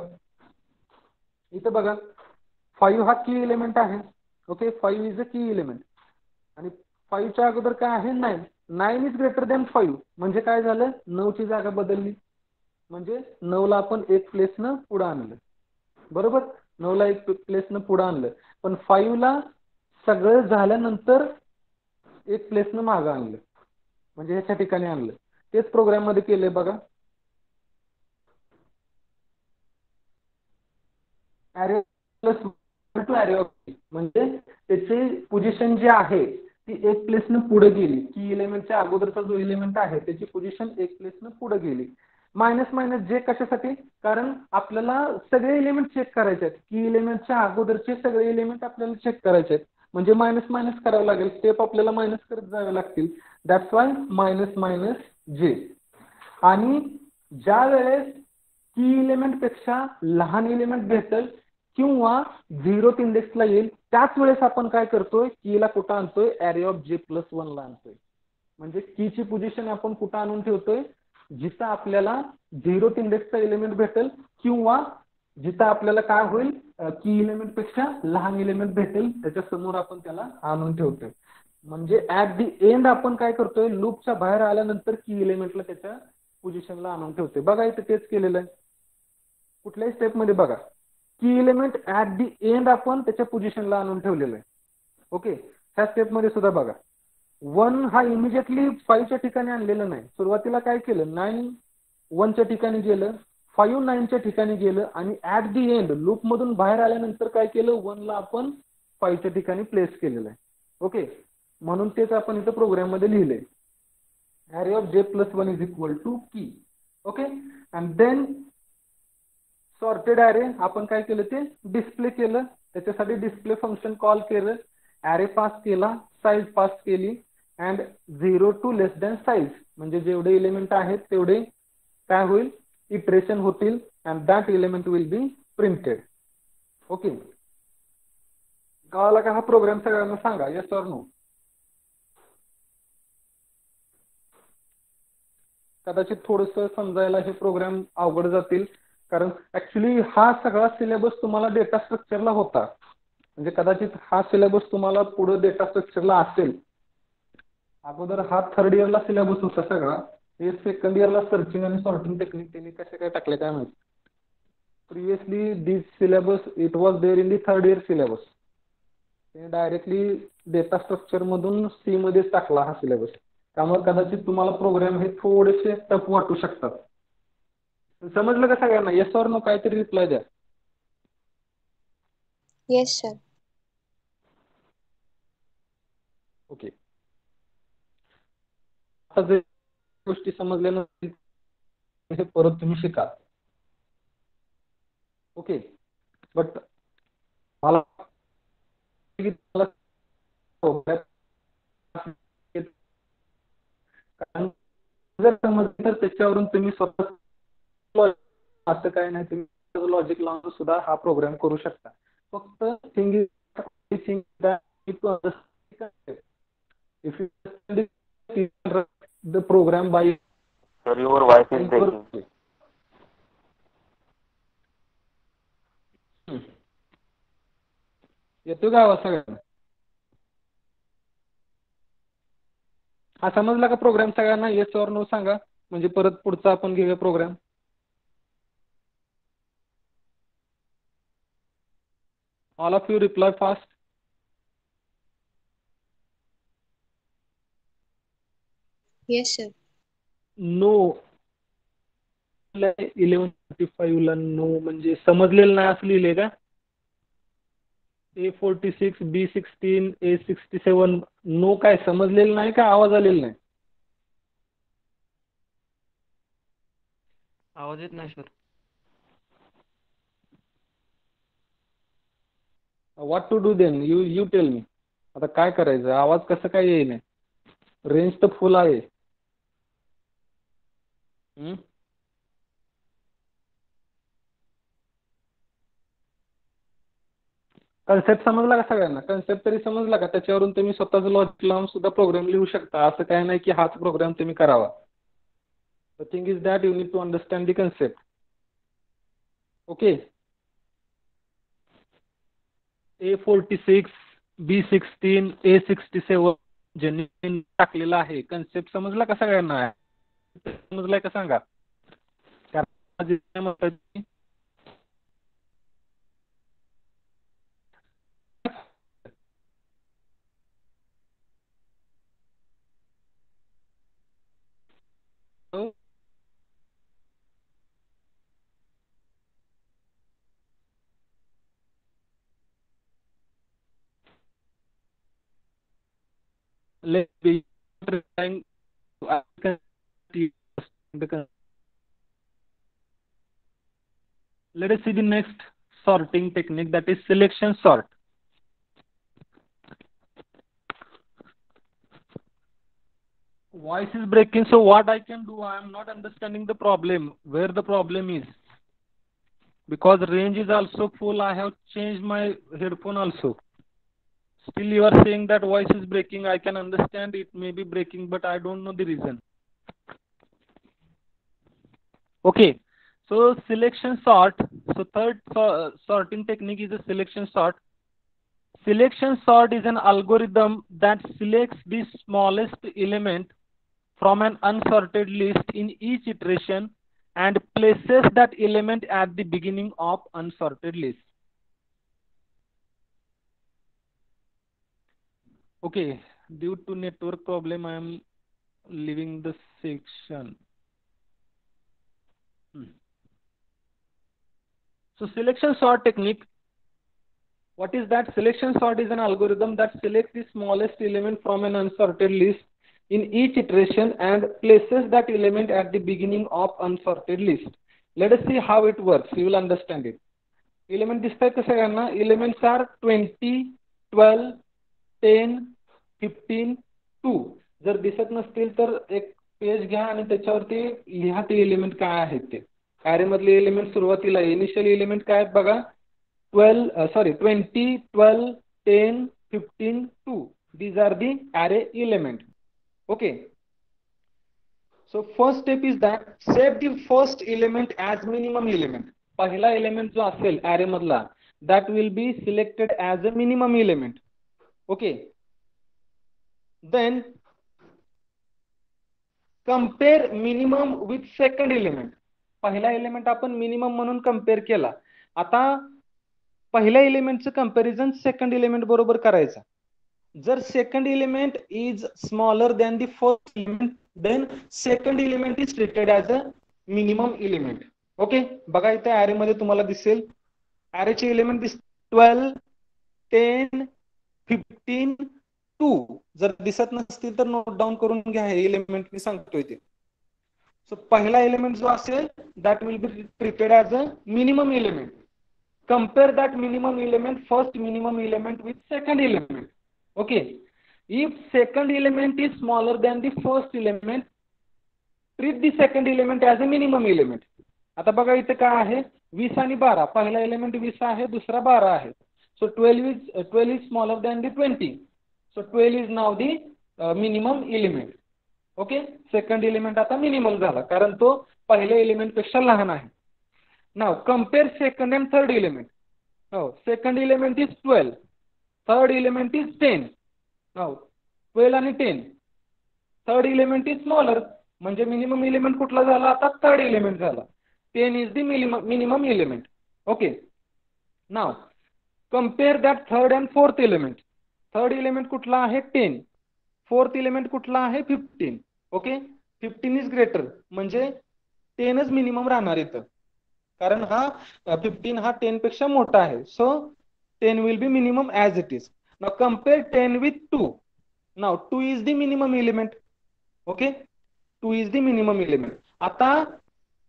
इथं बघा. फाईव्ह हा की इलेमेंट आहे. Okay five is a key element आणि फाईव्हच्या अगोदर काय आहे? Nine nine is greater than five म्हणजे काय झालं? नऊची जागा बदलली. म्हणजे नऊला आपण एक प्लेसनं पुढे आणलं. बरोबर? नऊला एक प्लेसनं पुढं आणलं. पण फाईव्हला सगळं झाल्यानंतर एक प्लेसनं मागं आणलं. म्हणजे ह्याच्या ठिकाणी आणलं. तेच प्रोग्राममध्ये केलंय बघा. ॲरे प्लस टू ॲरे म्हणजे त्याची पोझिशन जी आहे ती एक प्लेसनं पुढे गेली. की इलेमेंटच्या अगोदरचा जो इलेमेंट आहे त्याची पोझिशन एक प्लेसनं पुढे गेली. मायनस मायनस जे कशासाठी? कारण आपल्याला सगळे एलिमेंट चेक करायचे आहेत. की इलेमेंटच्या अगोदरचे सगळे एलिमेंट आपल्याला चेक करायचे आहेत. म्हणजे मायनस मायनस करावं लागेल. स्टेप आपल्याला मायनस करत जावे लागतील. That's why minus minus j. आणि ज्या वेळेस की इलेमेंटपेक्षा लहान इलेमेंट भेटेल किंवा झिरो इंडेक्सला येईल त्याच वेळेस आपण काय करतोय? कीला कुठं आणतोय? ॲरे ऑफ जे प्लस वनला आणतोय. म्हणजे कीची पोझिशन आपण कुठं आणून ठेवतोय? जिथं आपल्याला झिरो इंडेक्सचा एलिमेंट भेटेल किंवा जिथं आपल्याला काय होईल की इलेमेंटपेक्षा लहान इलेमेंट भेटेल त्याच्यासमोर आपण त्याला आणून ठेवतोय. म्हणजे ऍट दी एंड आपण काय करतोय लूपच्या बाहेर आल्यानंतर की इलेमेंटला त्याच्या पोझिशनला आणून ठेवतोय. बघा इथे तेच केलेलं आहे. कुठल्याही स्टेपमध्ये बघा. की इलेमेंट ऍट दी एंड आपण त्याच्या पोझिशनला आणून ठेवलेलं आहे. ओके ह्या स्टेपमध्ये सुद्धा बघा. वन हा इमिजिएटली फाईव्हच्या ठिकाणी आणलेलं नाही. सुरुवातीला काय केलं? नाईन वनच्या ठिकाणी गेलं फाईव्ह नाईनच्या ठिकाणी गेलं आणि ऍट दी एंड लूपमधून बाहेर आल्यानंतर काय केलं? वनला आपण फाईव्हच्या ठिकाणी प्लेस केलेलं आहे. ओके म्हणून तेच आपण इथं प्रोग्राममध्ये लिहिलंय. Array of j plus one is equal to key okay and then sorted array आपण काय केलं ते? डिस्प्ले केलं. त्याच्यासाठी डिस्प्ले फंक्शन कॉल केलं. ॲरे पास केला. साईज पास केली. And zero to less than size म्हणजे जेवढे एलिमेंट आहेत तेवढे काय होईल? इटरेशन होतील and that element will be printed okay गावाला का हा प्रोग्राम सगळ्यांना सांगा? येस ऑर नो कदाचित थोडस समजायला हे प्रोग्राम अवघड जातील. कारण ऍक्च्युली हा सगळा सिलेबस तुम्हाला डेटा स्ट्रक्चरला होता. म्हणजे कदाचित हा सिलेबस तुम्हाला पुढे डेटा स्ट्रक्चरला असेल. अगोदर हा थर्ड इयरला सिलेबस होता सगळा. हे सेकंड इयरला सर्चिंग आणि सॉर्टिंग टेक्निक त्यांनी कसे काय टाकले काय माहिती. Previously this syllabus it was there in the third year syllabus ते डायरेक्टली डेटा स्ट्रक्चर मधून सी मध्येच टाकला हा सिलेबस त्यामुळे कदाचित तुम्हाला प्रोग्राम हे थोडेसे टफ वाटू शकतात. समजलं का सगळ्यांना? येस ऑर नो काहीतरी रिप्लाय द्या. Yes, sir. ओके गोष्टी समजल्या नसतील हे परत तुम्ही शिका. ओके? बट मला जर समजलं तर त्याच्यावरून तुम्ही स्वतः असं काय नाही तुम्ही लॉजिक लावून सुद्धा हा प्रोग्राम करू शकता. फक्त thing is thing the program by Sir, your voice is breaking. येतो का आवाज सगळ्यांना? हा समजला का प्रोग्राम सगळ्यांना? येस और नो सांगा. म्हणजे परत पुढचा आपण घेऊया program all of you reply fast Yes, sir. No eleven thirty फाईव्हला no म्हणजे समजलेलं नाही असं लिहिलंय का? A forty six B sixteen A sixty seven no काय समजलेलं नाही का? आवाज आलेला नाही? आवाज येत नाही sir what to do then you you tell me आता काय करायचं? आवाज कसं काय येईन? रेंज तर फुल आहे. हम्म? कन्सेप्ट समजला का सगळ्यांना? कन्सेप्ट तरी समजला का? त्याच्यावरून तुम्ही स्वतःच लॉजिक लावून सुद्धा प्रोग्राम लिहू शकता. असं काय नाही की हाच प्रोग्राम तुम्ही करावा. The thing is that you need to understand the concept okay A forty six B sixteen A sixty seven ज्यांनी टाकलेला आहे. कन्सेप्ट समजला का सगळ्यांना? समजलंय का सांगा कारण let be let us see the next sorting technique that is selection sort. Voice is breaking so what i can do i am not understanding the problem where the problem is. Because range is also full i have changed my headphone also. Still you are saying that voice is breaking i can understand it may be breaking but i don't know the reason okay so selection sort so third so- sorting technique is a selection sort selection sort is an algorithm that selects the smallest element from an unsorted list in each iteration and places that element at the beginning of unsorted list. Okay, due to network problem, I am leaving the section. Hmm. So selection sort technique. What is that? Selection sort is an algorithm that selects the smallest element from an unsorted list in each iteration and places that element at the beginning of unsorted list. Let us see how it works. You will understand it. Element दिसतात का सगळ्यांना elements are 20, 12, 10, 15, 2. जर दिसत नसतील तर एक page घ्या आणि त्याच्यावरती लिहा ते एलिमेंट काय आहेत ते. अरे मधले एलिमेंट सुरुवातीला इनिशियल एलिमेंट काय आहेत बघा? Twelve sorry twenty twelve ten fifteen two these are the array element okay so first step is that save the first element as minimum element पहिला इलेमेंट जो असेल अरे मधला that will be selected as a minimum element okay then compare minimum with second element पहिला element आपण minimum म्हणून compare केला. आता पहिल्या एलिमेंटचं कंपॅरिझन सेकंड एलिमेंट बरोबर करायचं. जर second element is smaller than the first element then second element is treated as a minimum element okay बघा इथे अॅरे मध्ये तुम्हाला दिसेल. अॅरेचे element this twelve ten fifteen two जर दिसत नसतील तर नोट डाऊन करून घ्या. हे एलिमेंट मी सांगतोय ते. सो पहिला एलिमेंट जो असेल that will be treated as a minimum element compare that minimum element first minimum element with second element okay if second element is smaller than the first element treat the second element as a minimum element आता बघा इथे काय आहे? वीस आणि बारा. पहिला element वीस आहे दुसरा बारा आहे. So twelve is twelve is smaller than the twenty so twelve is now the minimum element okay second element आता मिनिमम झाला. कारण तो पहिल्या एलिमेंटपेक्षा लहान आहे. Now compare second and third element हो second element is twelve third element is ten हो ट्वेल्व आणि ten third element is smaller म्हणजे मिनिमम एलिमेंट कुठला झाला? आता थर्ड एलिमेंट झाला. Ten is the minimum minimum element okay now compare that third and fourth element third element कुठला आहे? Ten fourth element कुठला आहे? Fifteen okay fifteen is greater म्हणजे टेनच मिनिमम राहणार इथं. कारण हा फिफ्टीन हा टेन पेक्षा मोठा आहे. So ten will be minimum as it is now compare ten with two now two is the minimum element okay two is the minimum element आता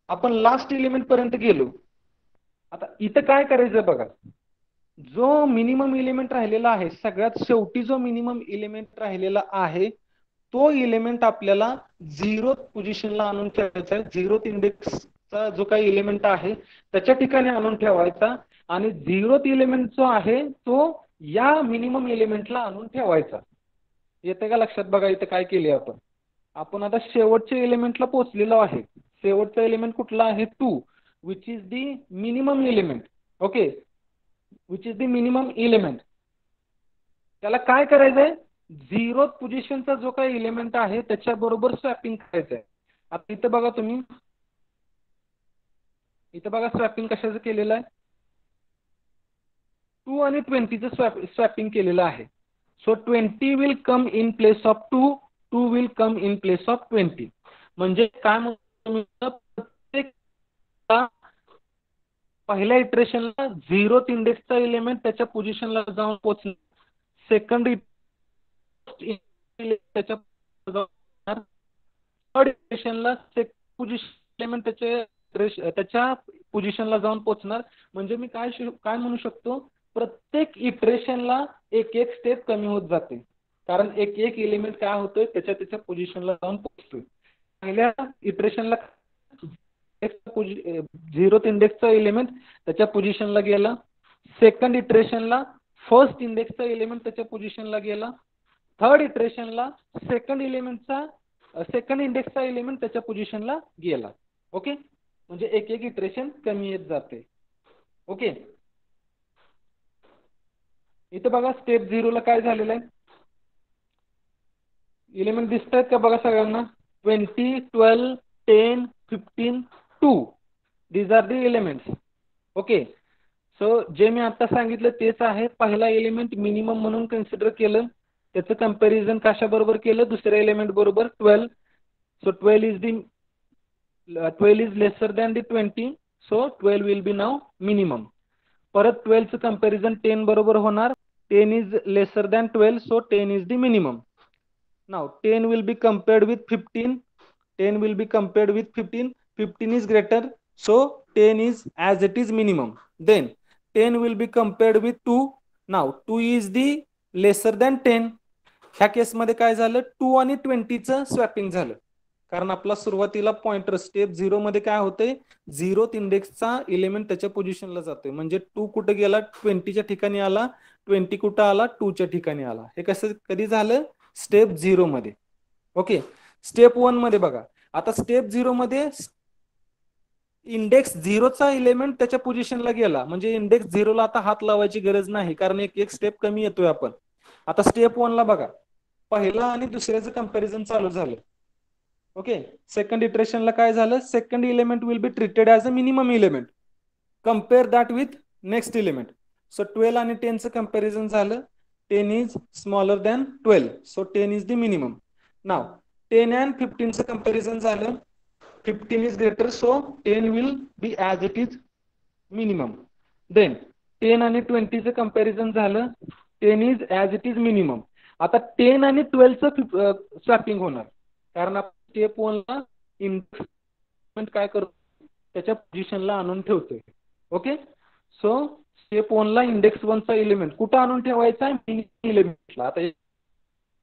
आपण लास्ट एलिमेंट पर्यंत गेलो. आता इथं काय करायचं बघा. जो मिनिमम इलिमेंट राहिलेला आहे सगळ्यात शेवटी जो मिनिमम इलिमेंट राहिलेला आहे तो इलिमेंट आपल्याला झिरो पोझिशनला आणून ठेवायचा आहे. झिरो इंडेक्सचा जो काही इलिमेंट आहे त्याच्या ठिकाणी आणून ठेवायचा आणि झिरो इलिमेंट जो आहे तो या मिनिमम एलिमेंटला आणून ठेवायचा. येते का लक्षात बघा इथे काय केले आपण? आपण आता शेवटच्या एलिमेंटला पोहोचलेलो आहे. शेवटचा एलिमेंट कुठला आहे? Two which is the minimum element okay which is the minimum element त्याला काय करायचंय? झिरो पोझिशनचा जो काही एलिमेंट आहे त्याच्याबरोबर स्वॅपिंग करायचं आहे आता इथं बघा तुम्ही. इथं बघा स्वॅपिंग कशाचं केलेलं आहे? टू आणि ट्वेंटीचं स्वॅप स्वॅपिंग केलेलं आहे. So twenty will come in place of two two will come in place of twenty म्हणजे काय म्हणतो प्रत्येक पहिल्या इटरेशनला झिरो इंडेक्सचा एलिमेंट त्याच्या पोझिशनला जाऊन पोहोचणं सेकंड त्याच्या थर्ड इटरेशनला पोझिशन एलिमेंट त्याचे त्याच्या पोझिशनला जाऊन पोहोचणार. म्हणजे मी काय काय म्हणू शकतो? प्रत्येक इटरेशनला एक एक स्टेप कमी होत जाते. कारण एक एक एलिमेंट काय होतोय? त्याच्या त्याच्या पोझिशनला जाऊन पोहोचतोय. पहिल्या इटरेशनला झिरोथ इंडेक्सचा एलिमेंट त्याच्या पोझिशनला गेला. सेकंड इटरेशनला फर्स्ट इंडेक्सचा एलिमेंट त्याच्या पोझिशनला गेला. थर्ड इटरेशनला सेकंड एलिमेंटचा सेकंड इंडेक्सचा एलिमेंट त्याच्या पोझिशनला गेला. ओके म्हणजे एक एक इटरेशन कमी येत जाते. ओके इथे बघा स्टेप झिरोला काय झालेलं आहे? एलिमेंट दिसत आहेत का बघा सगळ्यांना? Twenty twelve ten fifteen two these are the elements okay so जे मी आता सांगितलं तेच आहे पहिला एलिमेंट मिनिमम म्हणून कन्सिडर केलं. त्याचं कंपॅरिझन कशाबरोबर केलं? दुसऱ्या एलिमेंट बरोबर twelve so twelve is the twelve is lesser than the twenty so twelve will be now minimum परत ट्वेल्वचं कंपॅरिझन टेन बरोबर होणार. Ten is lesser than twelve so ten is the minimum now ten will be compared with fifteen ten will be compared with fifteen 15 is greater so 10 is as it is minimum. Then 10 will be compared with 2 now 2 is the lesser than 10 ह्या केसमध्ये काय झालं? To आणि ट्वेंटीचं swapping झालं. कारण आपला सुरुवातीला pointer step zero मध्ये काय होते झिरोथ इंडेक्सचा इलेमेंट त्याच्या पोझिशनला जातोय. म्हणजे टू कुठे गेला? ट्वेंटीच्या ठिकाणी आला. ट्वेंटी कुठं आला? टूच्या ठिकाणी आला. हे कसं कधी झालं? स्टेप झिरो मध्ये. ओके स्टेप वनमध्ये बघा. आता स्टेप झिरो मध्ये इंडेक्स झिरोचा एलिमेंट त्याच्या पोझिशनला गेला. म्हणजे इंडेक्स झिरोला आता हात लावायची गरज नाही कारण एक एक स्टेप कमी येतोय आपण. आता स्टेप ला बघा. पहिला आणि दुसऱ्याचं कंपॅरिझन चालू झालं. ओके सेकंड इटरेशनला काय झालं? Second element will be treated as a minimum element compare that with next element so twelve आणि टेनचं कंपॅरिझन झालं. Ten is smaller than twelve so ten is the minimum now ten and फिफ्टीनचं comparison झालं. 15 is greater so 10 will be as it is minimum. Then 10 आणि 20 चं comparison झालं 10 is as it is minimum आता 10 आणि 12 चं swapping होणार. कारण आपण स्टेप वनला इन्व्हेस्टमेंट काय करतो त्याच्या पोझिशनला आणून ठेवतोय. ओके सो स्टेप वनला इंडेक्स वनचा एलिमेंट कुठं आणून ठेवायचा आहे? एलिमेंटला आता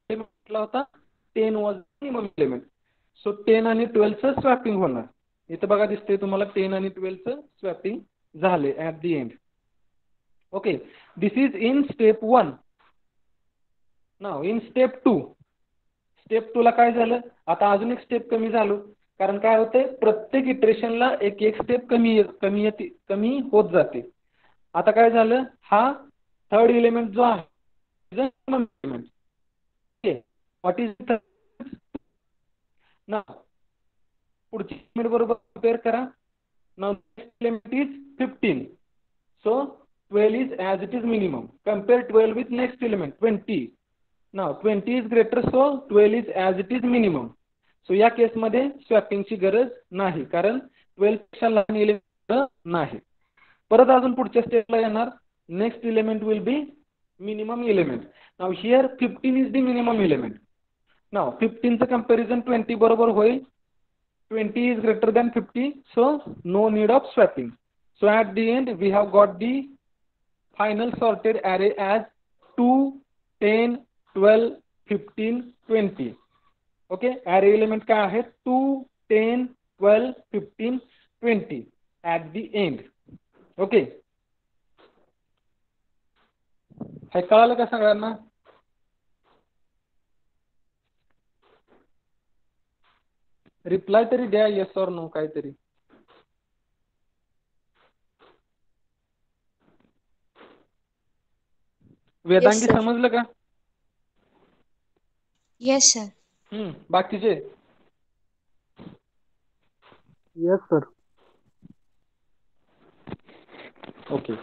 म्हटला होता ten was minimum element so ten आणि ट्वेल्वचं स्वॅपिंग होणार. इथं बघा दिसतंय तुम्हाला टेन आणि ट्वेल्वचं स्वॅपिंग झाले at the end okay this is in step one now in step two step two ला काय झालं? आता अजून एक स्टेप कमी झालो. कारण काय होतंय? प्रत्येक इटरेशनला एक एक स्टेप कमी कमी येते कमी होत जाते. आता काय झालं? हा थर्ड एलिमेंट जो आहे एलिमेंट व्हॉट इज ना. पुढची एलिमेंट बरोबर कंपेअर करा. ना element is fifteen so twelve is as it is minimum compare twelve with next element twenty ना twenty is greater so twelve is as it is minimum so या केसमध्ये स्वॅपिंगची गरज नाही कारण ट्वेल्वपेक्षा लहान एलिमेंट नाही. परत अजून पुढच्या स्टेपला येणार. Next element will be minimum element now here fifteen is the minimum element now फिफ्टीनचं comparison twenty बरोबर होईल. Twenty is greater than fifty so no need of swapping so at the end we have got the final sorted array as two ten twelve fifteen twenty okay array element काय आहे? Two ten twelve fifteen twenty at the end okay हे कळालं का सगळ्यांना? Reply तरी द्या yes or no काहीतरी. Vedangi sir. समजलं का? Yes, sir. हम्म बाकीचे? Yes, sir. ओके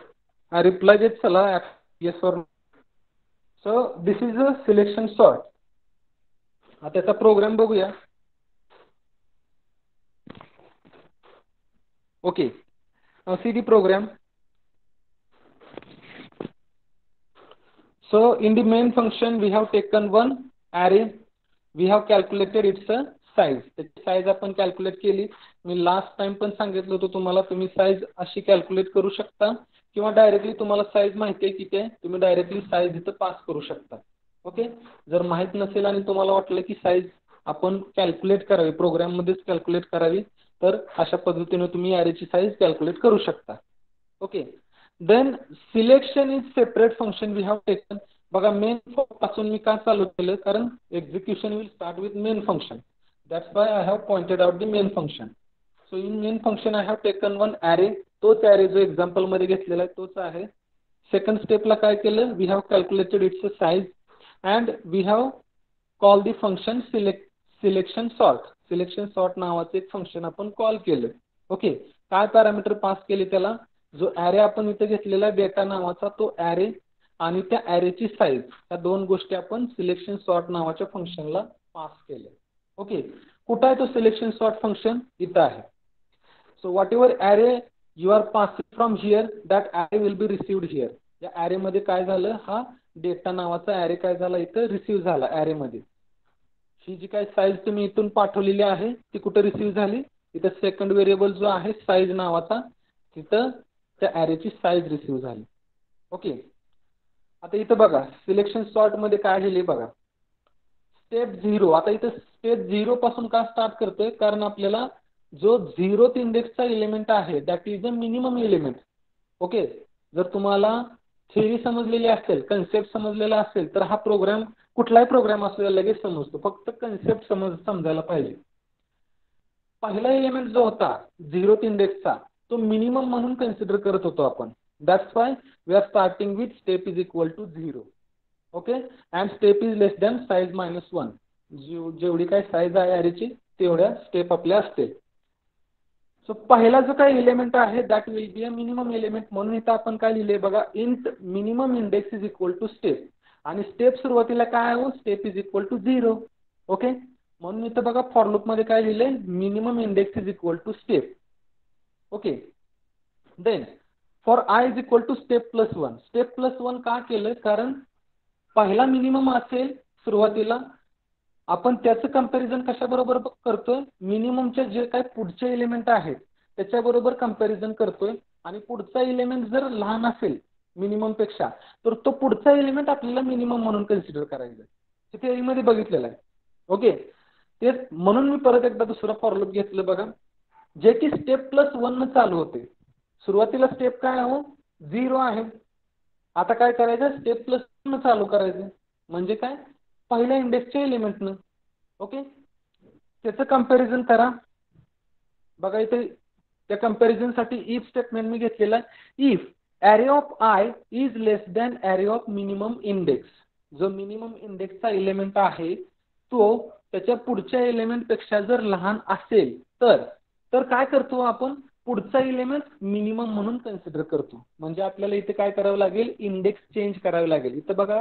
हा रिप्लाय देत चला yes or so this is a selection sort आता त्याचा प्रोग्राम बघूया. Okay. See the program So in the main function, we have taken one array. We have calculated its a size त्याची size आपण calculate केली. मी last time पण सांगितलं होतं तुम्हाला तुम्ही साईज अशी कॅल्क्युलेट करू शकता. किंवा डायरेक्टली तुम्हाला साईज माहिती आहे किती आहे तुम्ही डायरेक्टली साईज इथं पास करू शकता. ओके जर माहीत नसेल आणि तुम्हाला वाटलं की साईज आपण कॅल्क्युलेट करावी प्रोग्राममध्येच कॅल्क्युलेट करावी तर अशा पद्धतीने तुम्ही ॲरेची साईज कॅल्क्युलेट करू शकता. Okay then selection is separate function we have taken बघा मेन पासून मी का चालू केलं? कारण execution will start with main function that's why I have pointed out the main function so in main function I have taken one array तोच array जो एक्झाम्पलमध्ये घेतलेला आहे तोच आहे. सेकंड स्टेपला काय केलं? We have calculated its size and we have call the function select selection sort selection sort नावाचं एक फंक्शन आपण कॉल केलं. ओके काय पॅरामीटर पास केले त्याला? जो ॲरे आपण इथे घेतलेला डेटा नावाचा तो ॲरे आणि त्या ॲरेची साईज या दोन गोष्टी आपण सिलेक्शन सॉर्ट नावाच्या फंक्शनला पास केले ओके कुठं आहे तो सिलेक्शन सॉर्ट फंक्शन इथं आहे. So whatever array you are pass from here that array will be received here या ॲरेमध्ये काय झालं? हा डेटा नावाचा ॲरे काय झाला? इथं रिसिव्ह झाला ॲरेमध्ये ही जी काय साईज तुम्ही इथून पाठवलेली आहे ती कुठं रिसिव्ह झाली? इथं सेकंड व्हेरिएबल जो आहे साईज नावाचा तिथं त्या ॲरेची साईज रिसिव्ह झाली. ओके आता इथं बघा सिलेक्शन सॉर्टमध्ये काय लिहिले बघा. स्टेप झिरो आता इथं स्टेप झिरो पासून का स्टार्ट करतोय? कारण आपल्याला जो झिरोथ इंडेक्सचा एलिमेंट आहे that is a minimum element okay जर तुम्हाला थेरी समजलेली असेल कन्सेप्ट समजलेला असेल तर हा प्रोग्राम कुठलाही प्रोग्राम असलेला लगेच समजतो. फक्त कन्सेप्ट समज समजायला पाहिजे. पहिला एलिमेंट जो होता झिरोथ इंडेक्सचा तो मिनिमम म्हणून कन्सिडर करत होतो आपण. That's why we are starting with step is equal to zero okay and step is less than size minus one जेवढी काय साईज आहे ॲरेची तेवढ्या स्टेप आपल्या असतील. सो पहिला जो काही एलिमेंट आहे that will be a minimum element म्हणून इथं आपण काय लिहिले? बघा int minimum index is equal to step आणि स्टेप सुरुवातीला काय आहे? Step is equal to zero okay म्हणून इथं बघा फॉर लूपमध्ये काय लिहिले minimum index is equal to step okay then for i is equal to step plus one step plus one का केलं कारण पहिला मिनिमम असेल सुरुवातीला. आपण त्याचं कंपॅरिझन कशाबरोबर करतोय? मिनिममच्या जे काय पुढचे एलिमेंट आहेत त्याच्याबरोबर कंपॅरिझन करतोय. आणि पुढचा एलिमेंट जर लहान असेल मिनिममपेक्षा. तर तो पुढचा एलिमेंट आपल्याला मिनिमम म्हणून कन्सिडर करायचा ते थेअरीमध्ये बघितलेलं आहे. ओके तेच म्हणून मी परत एकदा दुसरा फॉरलूप घेतलं बघा. जे की स्टेप प्लस वन चालू होते. सुरुवातीला स्टेप काय आहे झिरो आहे. आता काय करायचं? स्टेप प्लस वन चालू करायचं. म्हणजे काय? पहिल्या इंडेक्सच्या एलिमेंटनं ओके त्याचं कंपॅरिझन करा. बघा इथे त्या कम्पॅरिझनसाठी इफ स्टेटमेंट मी घेतलेलं आहे. If array of i is less than array of minimum index जो मिनिमम इंडेक्सचा एलिमेंट आहे तो त्याच्या पुढच्या एलिमेंटपेक्षा जर लहान असेल तर तर काय करतो आपण? पुढचा एलिमेंट मिनिमम म्हणून कन्सिडर करतो. म्हणजे आपल्याला इथे काय करावं लागेल? इंडेक्स चेंज करावे लागेल. इथं बघा.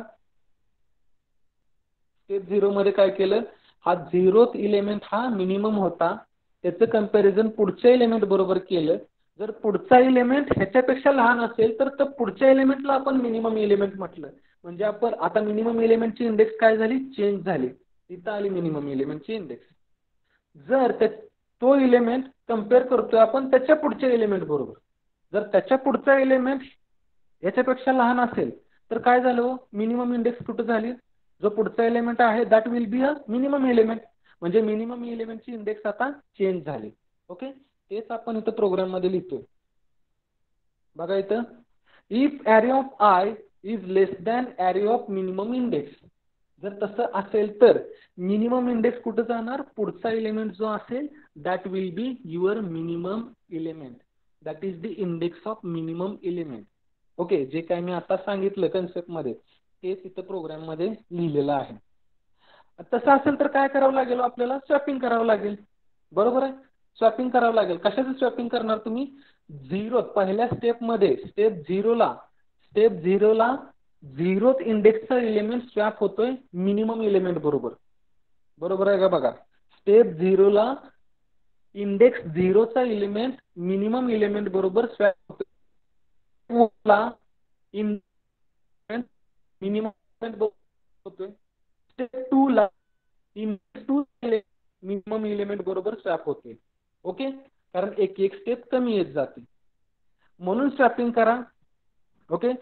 स्टेप झिरोमध्ये काय केलं? हा झिरोथ इलेमेंट हा मिनिमम होता. त्याचं कंपॅरिझन पुढच्या एलिमेंट बरोबर केलं. जर पुढचा एलिमेंट ह्याच्यापेक्षा लहान असेल तर तर पुढच्या एलिमेंटला आपण मिनिमम एलिमेंट म्हटलं. म्हणजे आपण आता मिनिमम एलिमेंटची इंडेक्स काय झाली? चेंज झाली. तिथं आली मिनिमम एलिमेंटची इंडेक्स जर त्या तो एलिमेंट कंपेअर करतोय आपण त्याच्या पुढच्या एलिमेंट बरोबर. जर त्याच्या पुढचा एलिमेंट याच्यापेक्षा लहान असेल तर काय झालं हो? मिनिमम इंडेक्स कुठं झाली? जो पुढचा एलिमेंट आहे that will be a minimum element म्हणजे मिनिमम एलिमेंटची इंडेक्स आता चेंज झाली. ओके तेच आपण इथं प्रोग्राममध्ये लिहितोय. बघा इथं if array of i is less than array of minimum index जर तसं असेल तर मिनिमम इंडेक्स कुठं जाणार? पुढचा एलिमेंट जो असेल that will be your minimum element that is the index of minimum element okay जे काय मी आता सांगितलं कन्सेप्टमध्ये तेच इथं प्रोग्राममध्ये लिहिलेलं आहे. तसं असेल तर काय करावं लागेल आपल्याला? स्वॅपिंग करावं लागेल. बरोबर आहे? स्वॅपिंग करावं लागेल. कशाचं स्वॅपिंग करणार तुम्ही? झिरो पहिल्या स्टेपमध्ये स्टेप झिरोला स्टेप झिरोला झिरोत इंडेक्सचा एलिमेंट स्वॅप होतोय मिनिमम एलिमेंट बरोबर. बरोबर आहे का बघा? स्टेप झिरोला इंडेक्स झिरोचा एलिमेंट मिनिमम एलिमेंट बरोबर स्वॅप होतोय. मिनिमम होतोय. स्टेप टू ला इंडेक्स टू मिनिमम इलिमेंट बरोबर स्वॅप होते ओके? कारण एक एक स्टेप कमी येत जाते. म्हणून स्वॅपिंग करा. ओके?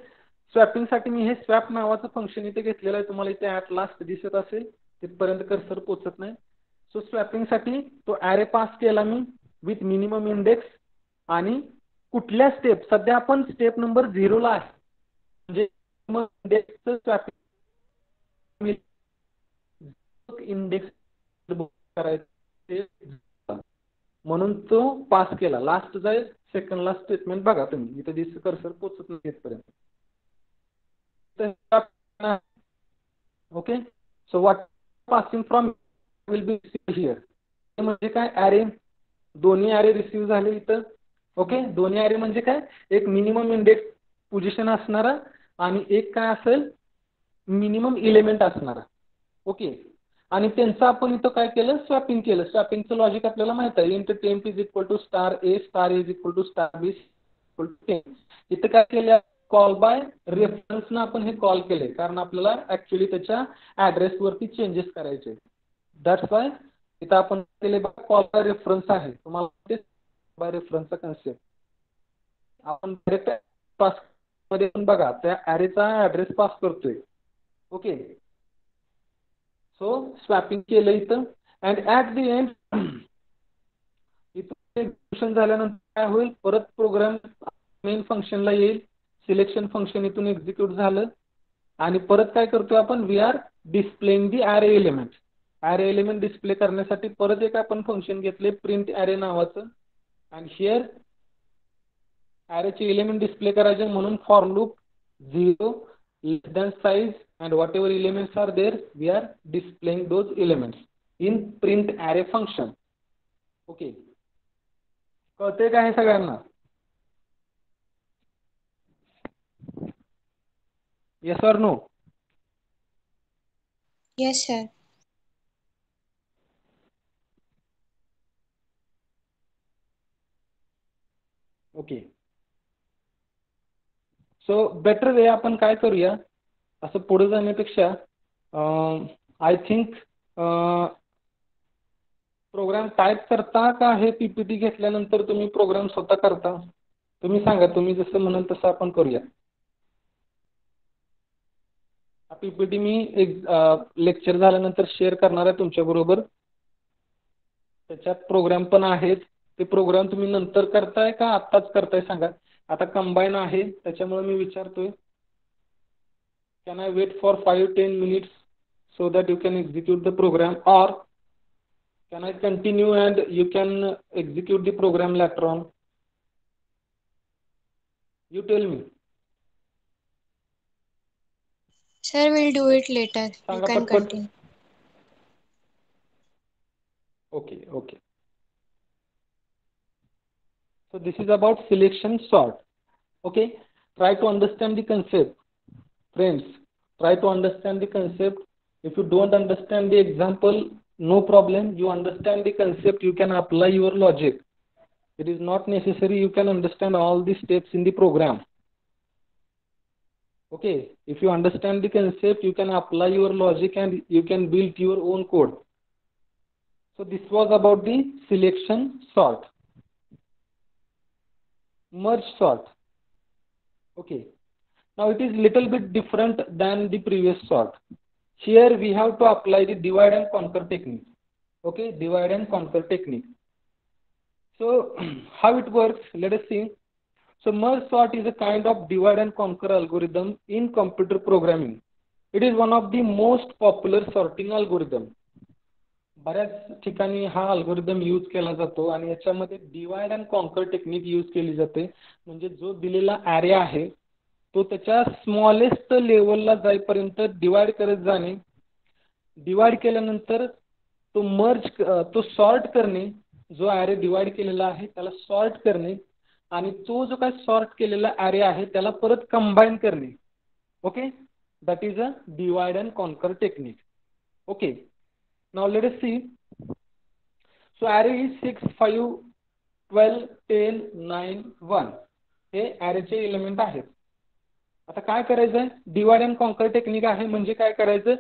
स्वॅपिंगसाठी मी हे स्वॅप नावाचं फंक्शन इथे घेतलेलं आहे. तुम्हाला इथे ॲट लास्ट दिसत असेल. तिथपर्यंत कर्सर पोचत नाही. सो स्वॅपिंगसाठी तो ॲरे पास केला मी विथ मिनिमम इंडेक्स आणि कुठल्या स्टेप सध्या आपण स्टेप नंबर झिरोला आहे. म्हणजे इंडेक्सचं स्वॅपिंग इंडेक्स करायचं. म्हणून तो पास केला. लास्ट जाईल सेकंड लास्ट स्टेटमेंट बघा तुम्ही. इथं दिस कर्सर पोचत नाही इथपर्यंत. Okay so what passing from will be here म्हणजे काय? ॲरे दोन्ही ॲरे रिसिव्ह झाले इथं. ओके दोन्ही ॲरे म्हणजे काय? एक मिनिमम इंडेक्स पोझिशन असणारा आणि एक काय असेल? मिनिमम इलेमेंट असणारा. ओके आणि त्यांचं आपण इथं काय केलं? स्वॅपिंग केलं. स्वॅपिंगचं लॉजिक आपल्याला माहीत आहे. Int temp is equal to star A star is equal to star B equal to ten इथं काय केलं? कॉल बाय रेफरन्सनं आपण हे कॉल केले. कारण आपल्याला ॲक्च्युली त्याच्या ॲड्रेसवरती चेंजेस करायचे. दॅट्स वाय इथं आपण केले बघा कॉल बाय रेफरन्स आहे. तुम्हाला ते बाय रेफरन्सचा कन्सेप्ट आपण डायरेक्ट पासमध्ये पण बघा त्या ॲरेचा ॲड्रेस पास करतोय. ओके सो स्वॅपिंग केलं इथं. अँड ॲट दी एंड इथं एक्झिक्युशन झाल्यानंतर काय होईल? परत प्रोग्राम मेन फंक्शनला येईल. सिलेक्शन फंक्शन इथून एक्झिक्यूट झालं. आणि परत काय करतो आपण? We are displaying the array element array element display करण्यासाठी परत एक आपण फंक्शन घेतले प्रिंट ॲरे नावाचं. आणि हिअर ॲरेचे एलिमेंट डिस्प्ले करायचे म्हणून for loop zero less than size and whatever elements are there we are displaying those elements in print array function okay कळतंय का हे सगळ्यांना yes or no Yes, sir. Okay so better way आपण काय करूया असं पुढे जाण्यापेक्षा आय थिंक प्रोग्राम टाईप करता का हे पी पी टी घेतल्यानंतर तुम्ही प्रोग्राम स्वतः करता? तुम्ही सांगा तुम्ही जसं म्हणाल तसं आपण करूया. पीपीटी पी पी टी मी एक लेक्चर झाल्यानंतर शेअर करणार आहे तुमच्याबरोबर त्याच्यात प्रोग्राम पण आहेत. ते प्रोग्राम तुम्ही नंतर करताय का आत्ताच करताय सांगा. आता कंबाईन आहे त्याच्यामुळे मी विचारतोय. can I wait for 5 10 minutes so that you can execute the program or can I continue and you can execute the program later on? You tell me. Sir, we'll do it later. You can continue. Okay, okay. So this is about selection sort. Okay, try to understand the concept. Friends, try to understand the concept. If you don't understand the example, no problem. You understand the concept, you can apply your logic. It is not necessary you can understand all the steps in the program. Okay, if you understand the concept, you can apply your logic and you can build your own code. So this was about the selection sort. Merge sort. Okay. Now it is little bit different than the previous sort. Here we have to apply the divide and conquer technique. Okay, divide and conquer technique. So how it works, let us see. So merge sort is a kind of divide and conquer algorithm in computer programming. It is one of the most popular sorting algorithm. बऱ्याच ठिकाणी हा algorithm use केला जातो आणि याच्यामध्ये divide and conquer technique use केली जाते म्हणजे जो दिलेला ॲरे आहे तो त्याच्या स्मॉलेस्ट लेवलला जाईपर्यंत डिवाइड करत जाणे. डिवाइड केल्यानंतर तो मर्ज तो सॉर्ट करणे. जो ॲरे डिवाइड केलेला आहे त्याला सॉर्ट करणे. आणि तो जो काय सॉर्ट केलेला ॲरे आहे त्याला परत कंबाईन करणे. Okay that is a divide and conquer technique okay Now let us see so array is 6, 5, 12, 10, 9, 1. हे ॲरेचे एलिमेंट आहेत. आता काय करायचं आहे डिवाइड अँड कॉन्कर टेक्निक आहे. म्हणजे काय करायचं?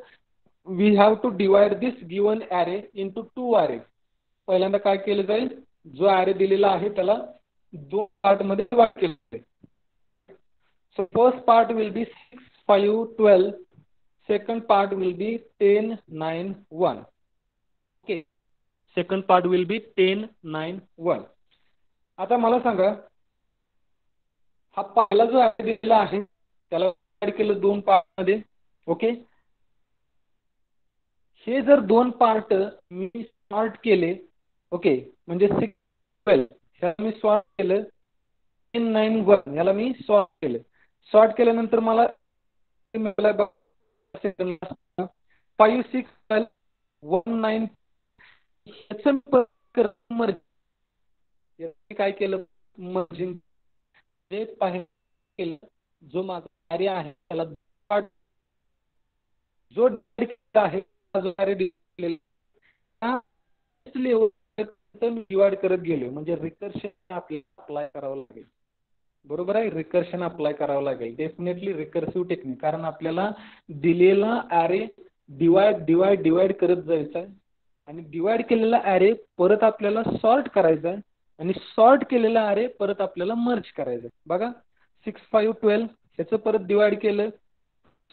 We have to divide this given array into two array पहिल्यांदा काय केलं जाईल? जो ॲरे दिलेला आहे त्याला दोन पार्टमध्ये डिवाइड केलं जाईल. So first part will be six five twelve second part will be ten nine one okay second part will be ten nine one आता मला सांगा हा पहिला जो आहे दिलेला आहे त्याला केलं दोन पार्टमध्ये. ओके हे जर दोन पार्ट मी सॉर्ट केले ओके म्हणजे सिक्स ट्वेल्व ह्याला मी सॉर्ट केलं टेन नाईन वन याला मी सॉर्ट केलं. सॉर्ट केल्यानंतर मला five six twelve one nine काय केलं? मर्जिंग जे पाहिजे केलं जो माझा कार्य आहे. त्याला जो आहे जो कार्य डिवाइड करत गेलो. म्हणजे रिकर्शन आपल्याला अप्लाय करावं लागेल. बरोबर आहे? रिकर्शन अप्लाय करावं लागेल. डेफिनेटली रिकर्सिव्ह टेक्निक कारण आपल्याला दिलेला ॲरे डिवाइड डिवाइड डिवाइड करत जायचा आहे आणि डिवाइड केलेला ॲरे परत आपल्याला सॉर्ट करायचा आहे आणि सॉर्ट केलेला ॲरे परत आपल्याला मर्ज करायचं आहे बघा. सिक्स फाईव्ह ट्वेल्व ह्याचं परत डिवाइड केलं.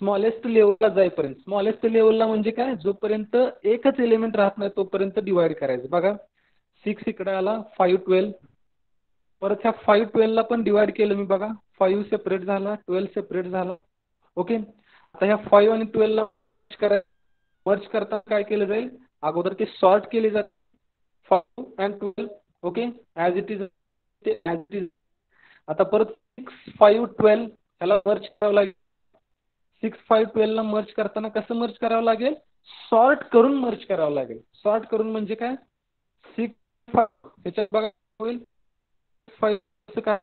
स्मॉलेस्ट लेवलला जाईपर्यंत. स्मॉलेस्ट लेवलला म्हणजे काय? जोपर्यंत एकच एलिमेंट राहत नाही तोपर्यंत डिवाइड करायचं. बघा. सिक्स इकडे आला फाईव्ह ट्वेल्व परत ह्या फाईव्ह ट्वेल्वला पण डिवाइड केलं मी बघा. फाईव्ह सेपरेट झाला ट्वेल्व सेपरेट झाला. ओके आता ह्या फाईव्ह आणि ट्वेल्वला मर्ज करा मर्ज करता काय केलं जाईल? अगोदर ते सॉर्ट केले जाते five and twelve okay as it is ते ॲज इट इज आता परत सिक्स फाईव्ह ट्वेल्व ह्याला मर्ज करावं लागेल. सिक्स फाईव्ह ट्वेल्वला मर्ज करताना कसं मर्ज करावं लागेल? सॉर्ट करून मर्ज करावं लागेल. सॉर्ट करून म्हणजे काय? सिक्स फाईव्ह ह्याच्यात बघा होईल. फाईव्ह काय?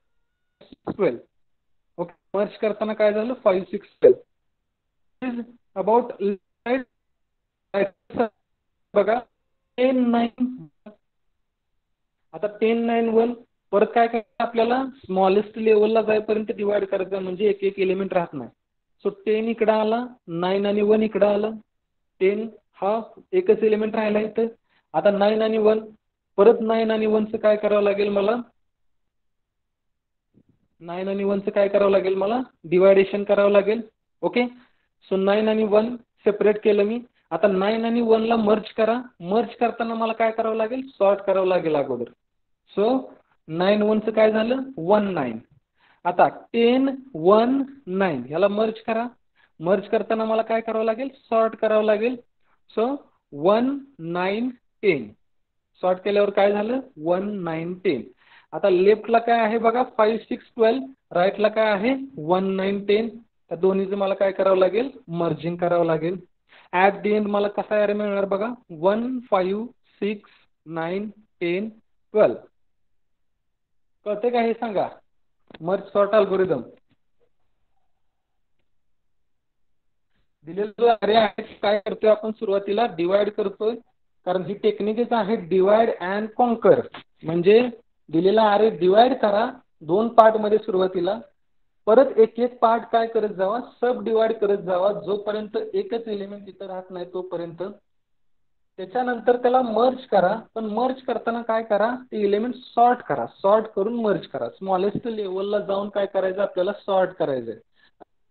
ट्वेल्व ओके मर्ज करताना काय झालं? फाईव्ह सिक्स ट्वेल्व अबाउट बघा टेन नाईन आता टेन नाईन वन परत काय करायचं आपल्याला स्मॉलेस्ट लेवलला जाईपर्यंत डिवाइड करायचं म्हणजे एक एक एलिमेंट राहत नाही. सो टेन इकडं आला नाईन आणि वन इकडं आलं टेन हा एकच एलिमेंट राहिला इथं. आता नाईन आणि वन परत नाईन आणि वनचं काय करावं लागेल मला? नाईन आणि वनचं काय करावं लागेल मला? डिवायडेशन करावं लागेल. ओके सो नाईन आणि वन सेपरेट केलं मी. आता नाईन आणि वनला मर्ज करा. मर्ज करताना मला काय करावं लागेल? सॉर्ट करावं लागेल अगोदर. सो नाईन वनचं काय झालं? One nine. आता टेन वन नाईन ह्याला मर्ज करा. मर्ज करताना मला काय करावं लागेल? सॉर्ट करावं लागेल. So one nine ten. Sort केल्यावर काय झालं? One nine ten. आता लेफ्टला काय आहे बघा? फाईव्ह सिक्स ट्वेल्व राईटला काय आहे? One nine ten. त्या दोन्हीचं मला काय करावं लागेल? मर्जिंग करावं लागेल. ॲट दी एंड मला कसा ॲरे मिळणार बघा? One five six nine ten twelve कळते का हे सांगा? मर्ज सॉर्ट अल्गोरिदम दिलेला जो आहे काय करतोय आपण सुरुवातीला? डिवाइड करतोय. कारण ही टेक्निकच आहे डिवाइड अँड कॉन्कर म्हणजे दिलेला ॲरे डिवाइड करा दोन पार्टमध्ये सुरुवातीला. परत एक एक पार्ट काय करत जावा? सब डिवाइड करत जावा. जोपर्यंत एकच एलिमेंट तिथं राहत नाही तोपर्यंत त्याच्यानंतर त्याला मर्ज करा. पण मर्ज करताना काय करा? ते एलिमेंट सॉर्ट करा. सॉर्ट करून मर्ज करा. स्मॉलेस्ट लेवलला जाऊन काय करायचं? आपल्याला सॉर्ट करायचं आहे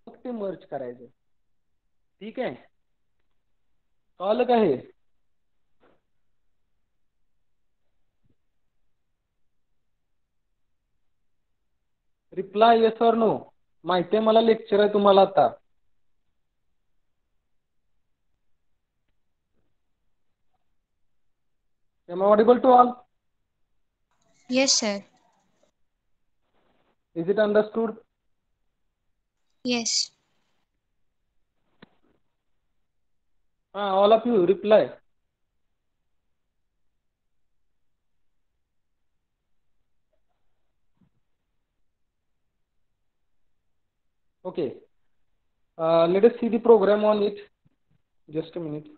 मग ते मर्ज करायचं ठीक आहे? कळलं का हे? रिप्लाय येस ऑर नो माहिती आहे मला? लेक्चर आहे तुम्हाला आता. Am I audible to all? Yes, sir. Is it understood? Yes. Ah, all of you reply. Okay. Uh, let us see the program on it. Just a minute.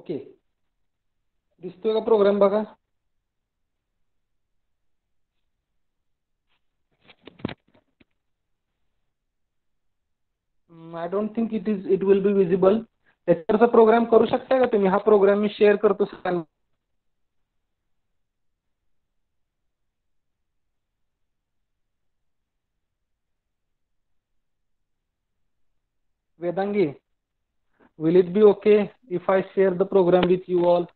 Okay. दिसतोय का program बघा? I don't think it is it will be visible त्याच्यावरचा program करू शकता का तुम्ही? हा program मी share करतो सगळ्यांना. Vedangi. Will it be okay if I share the program with you all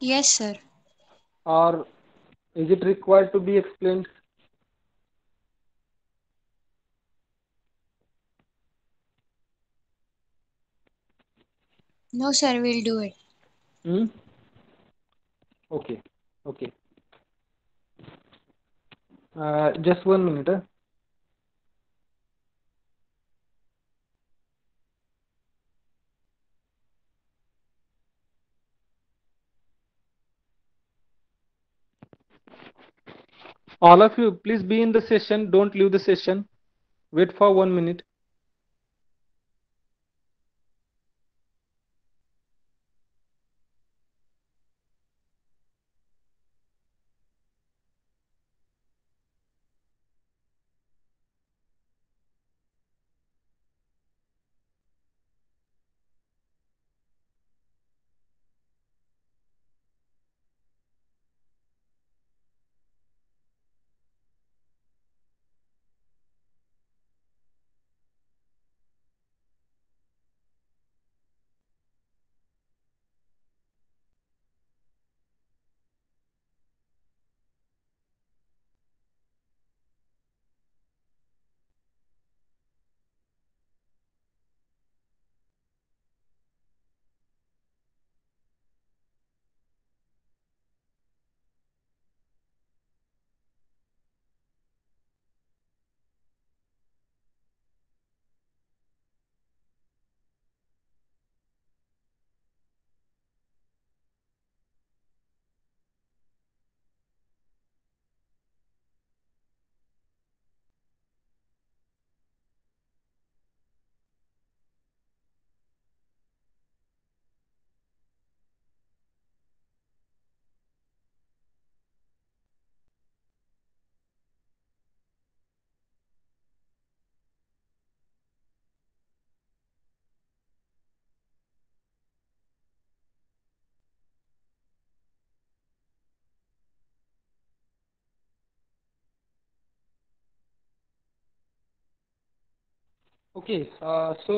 Yes, sir. or is it required to be explained? No, sir, we'll do it. Hmm? Okay, okay. Uh, just one minute. huh? All of you, please be in the session. Don't leave the session. Wait for one minute. Okay so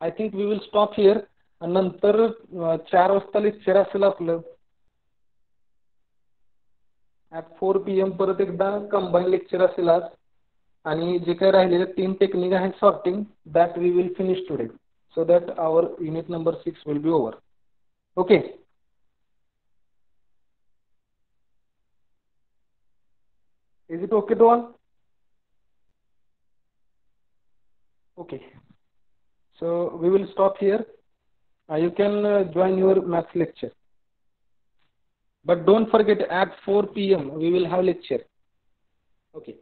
I think we will stop here नंतर uh, चार वाजता lecture असेल आपलं. At four P M परत एकदा combine lecture असेल आज. आणि जे काही राहिलेले तीन टेक्निक आहेत sorting that we will finish today so that our unit number six will be over okay is it okay to all Okay. So we will stop here. Uh, you can uh, join your maths lecture. But don't forget at 4 p.m. we will have lecture. Okay.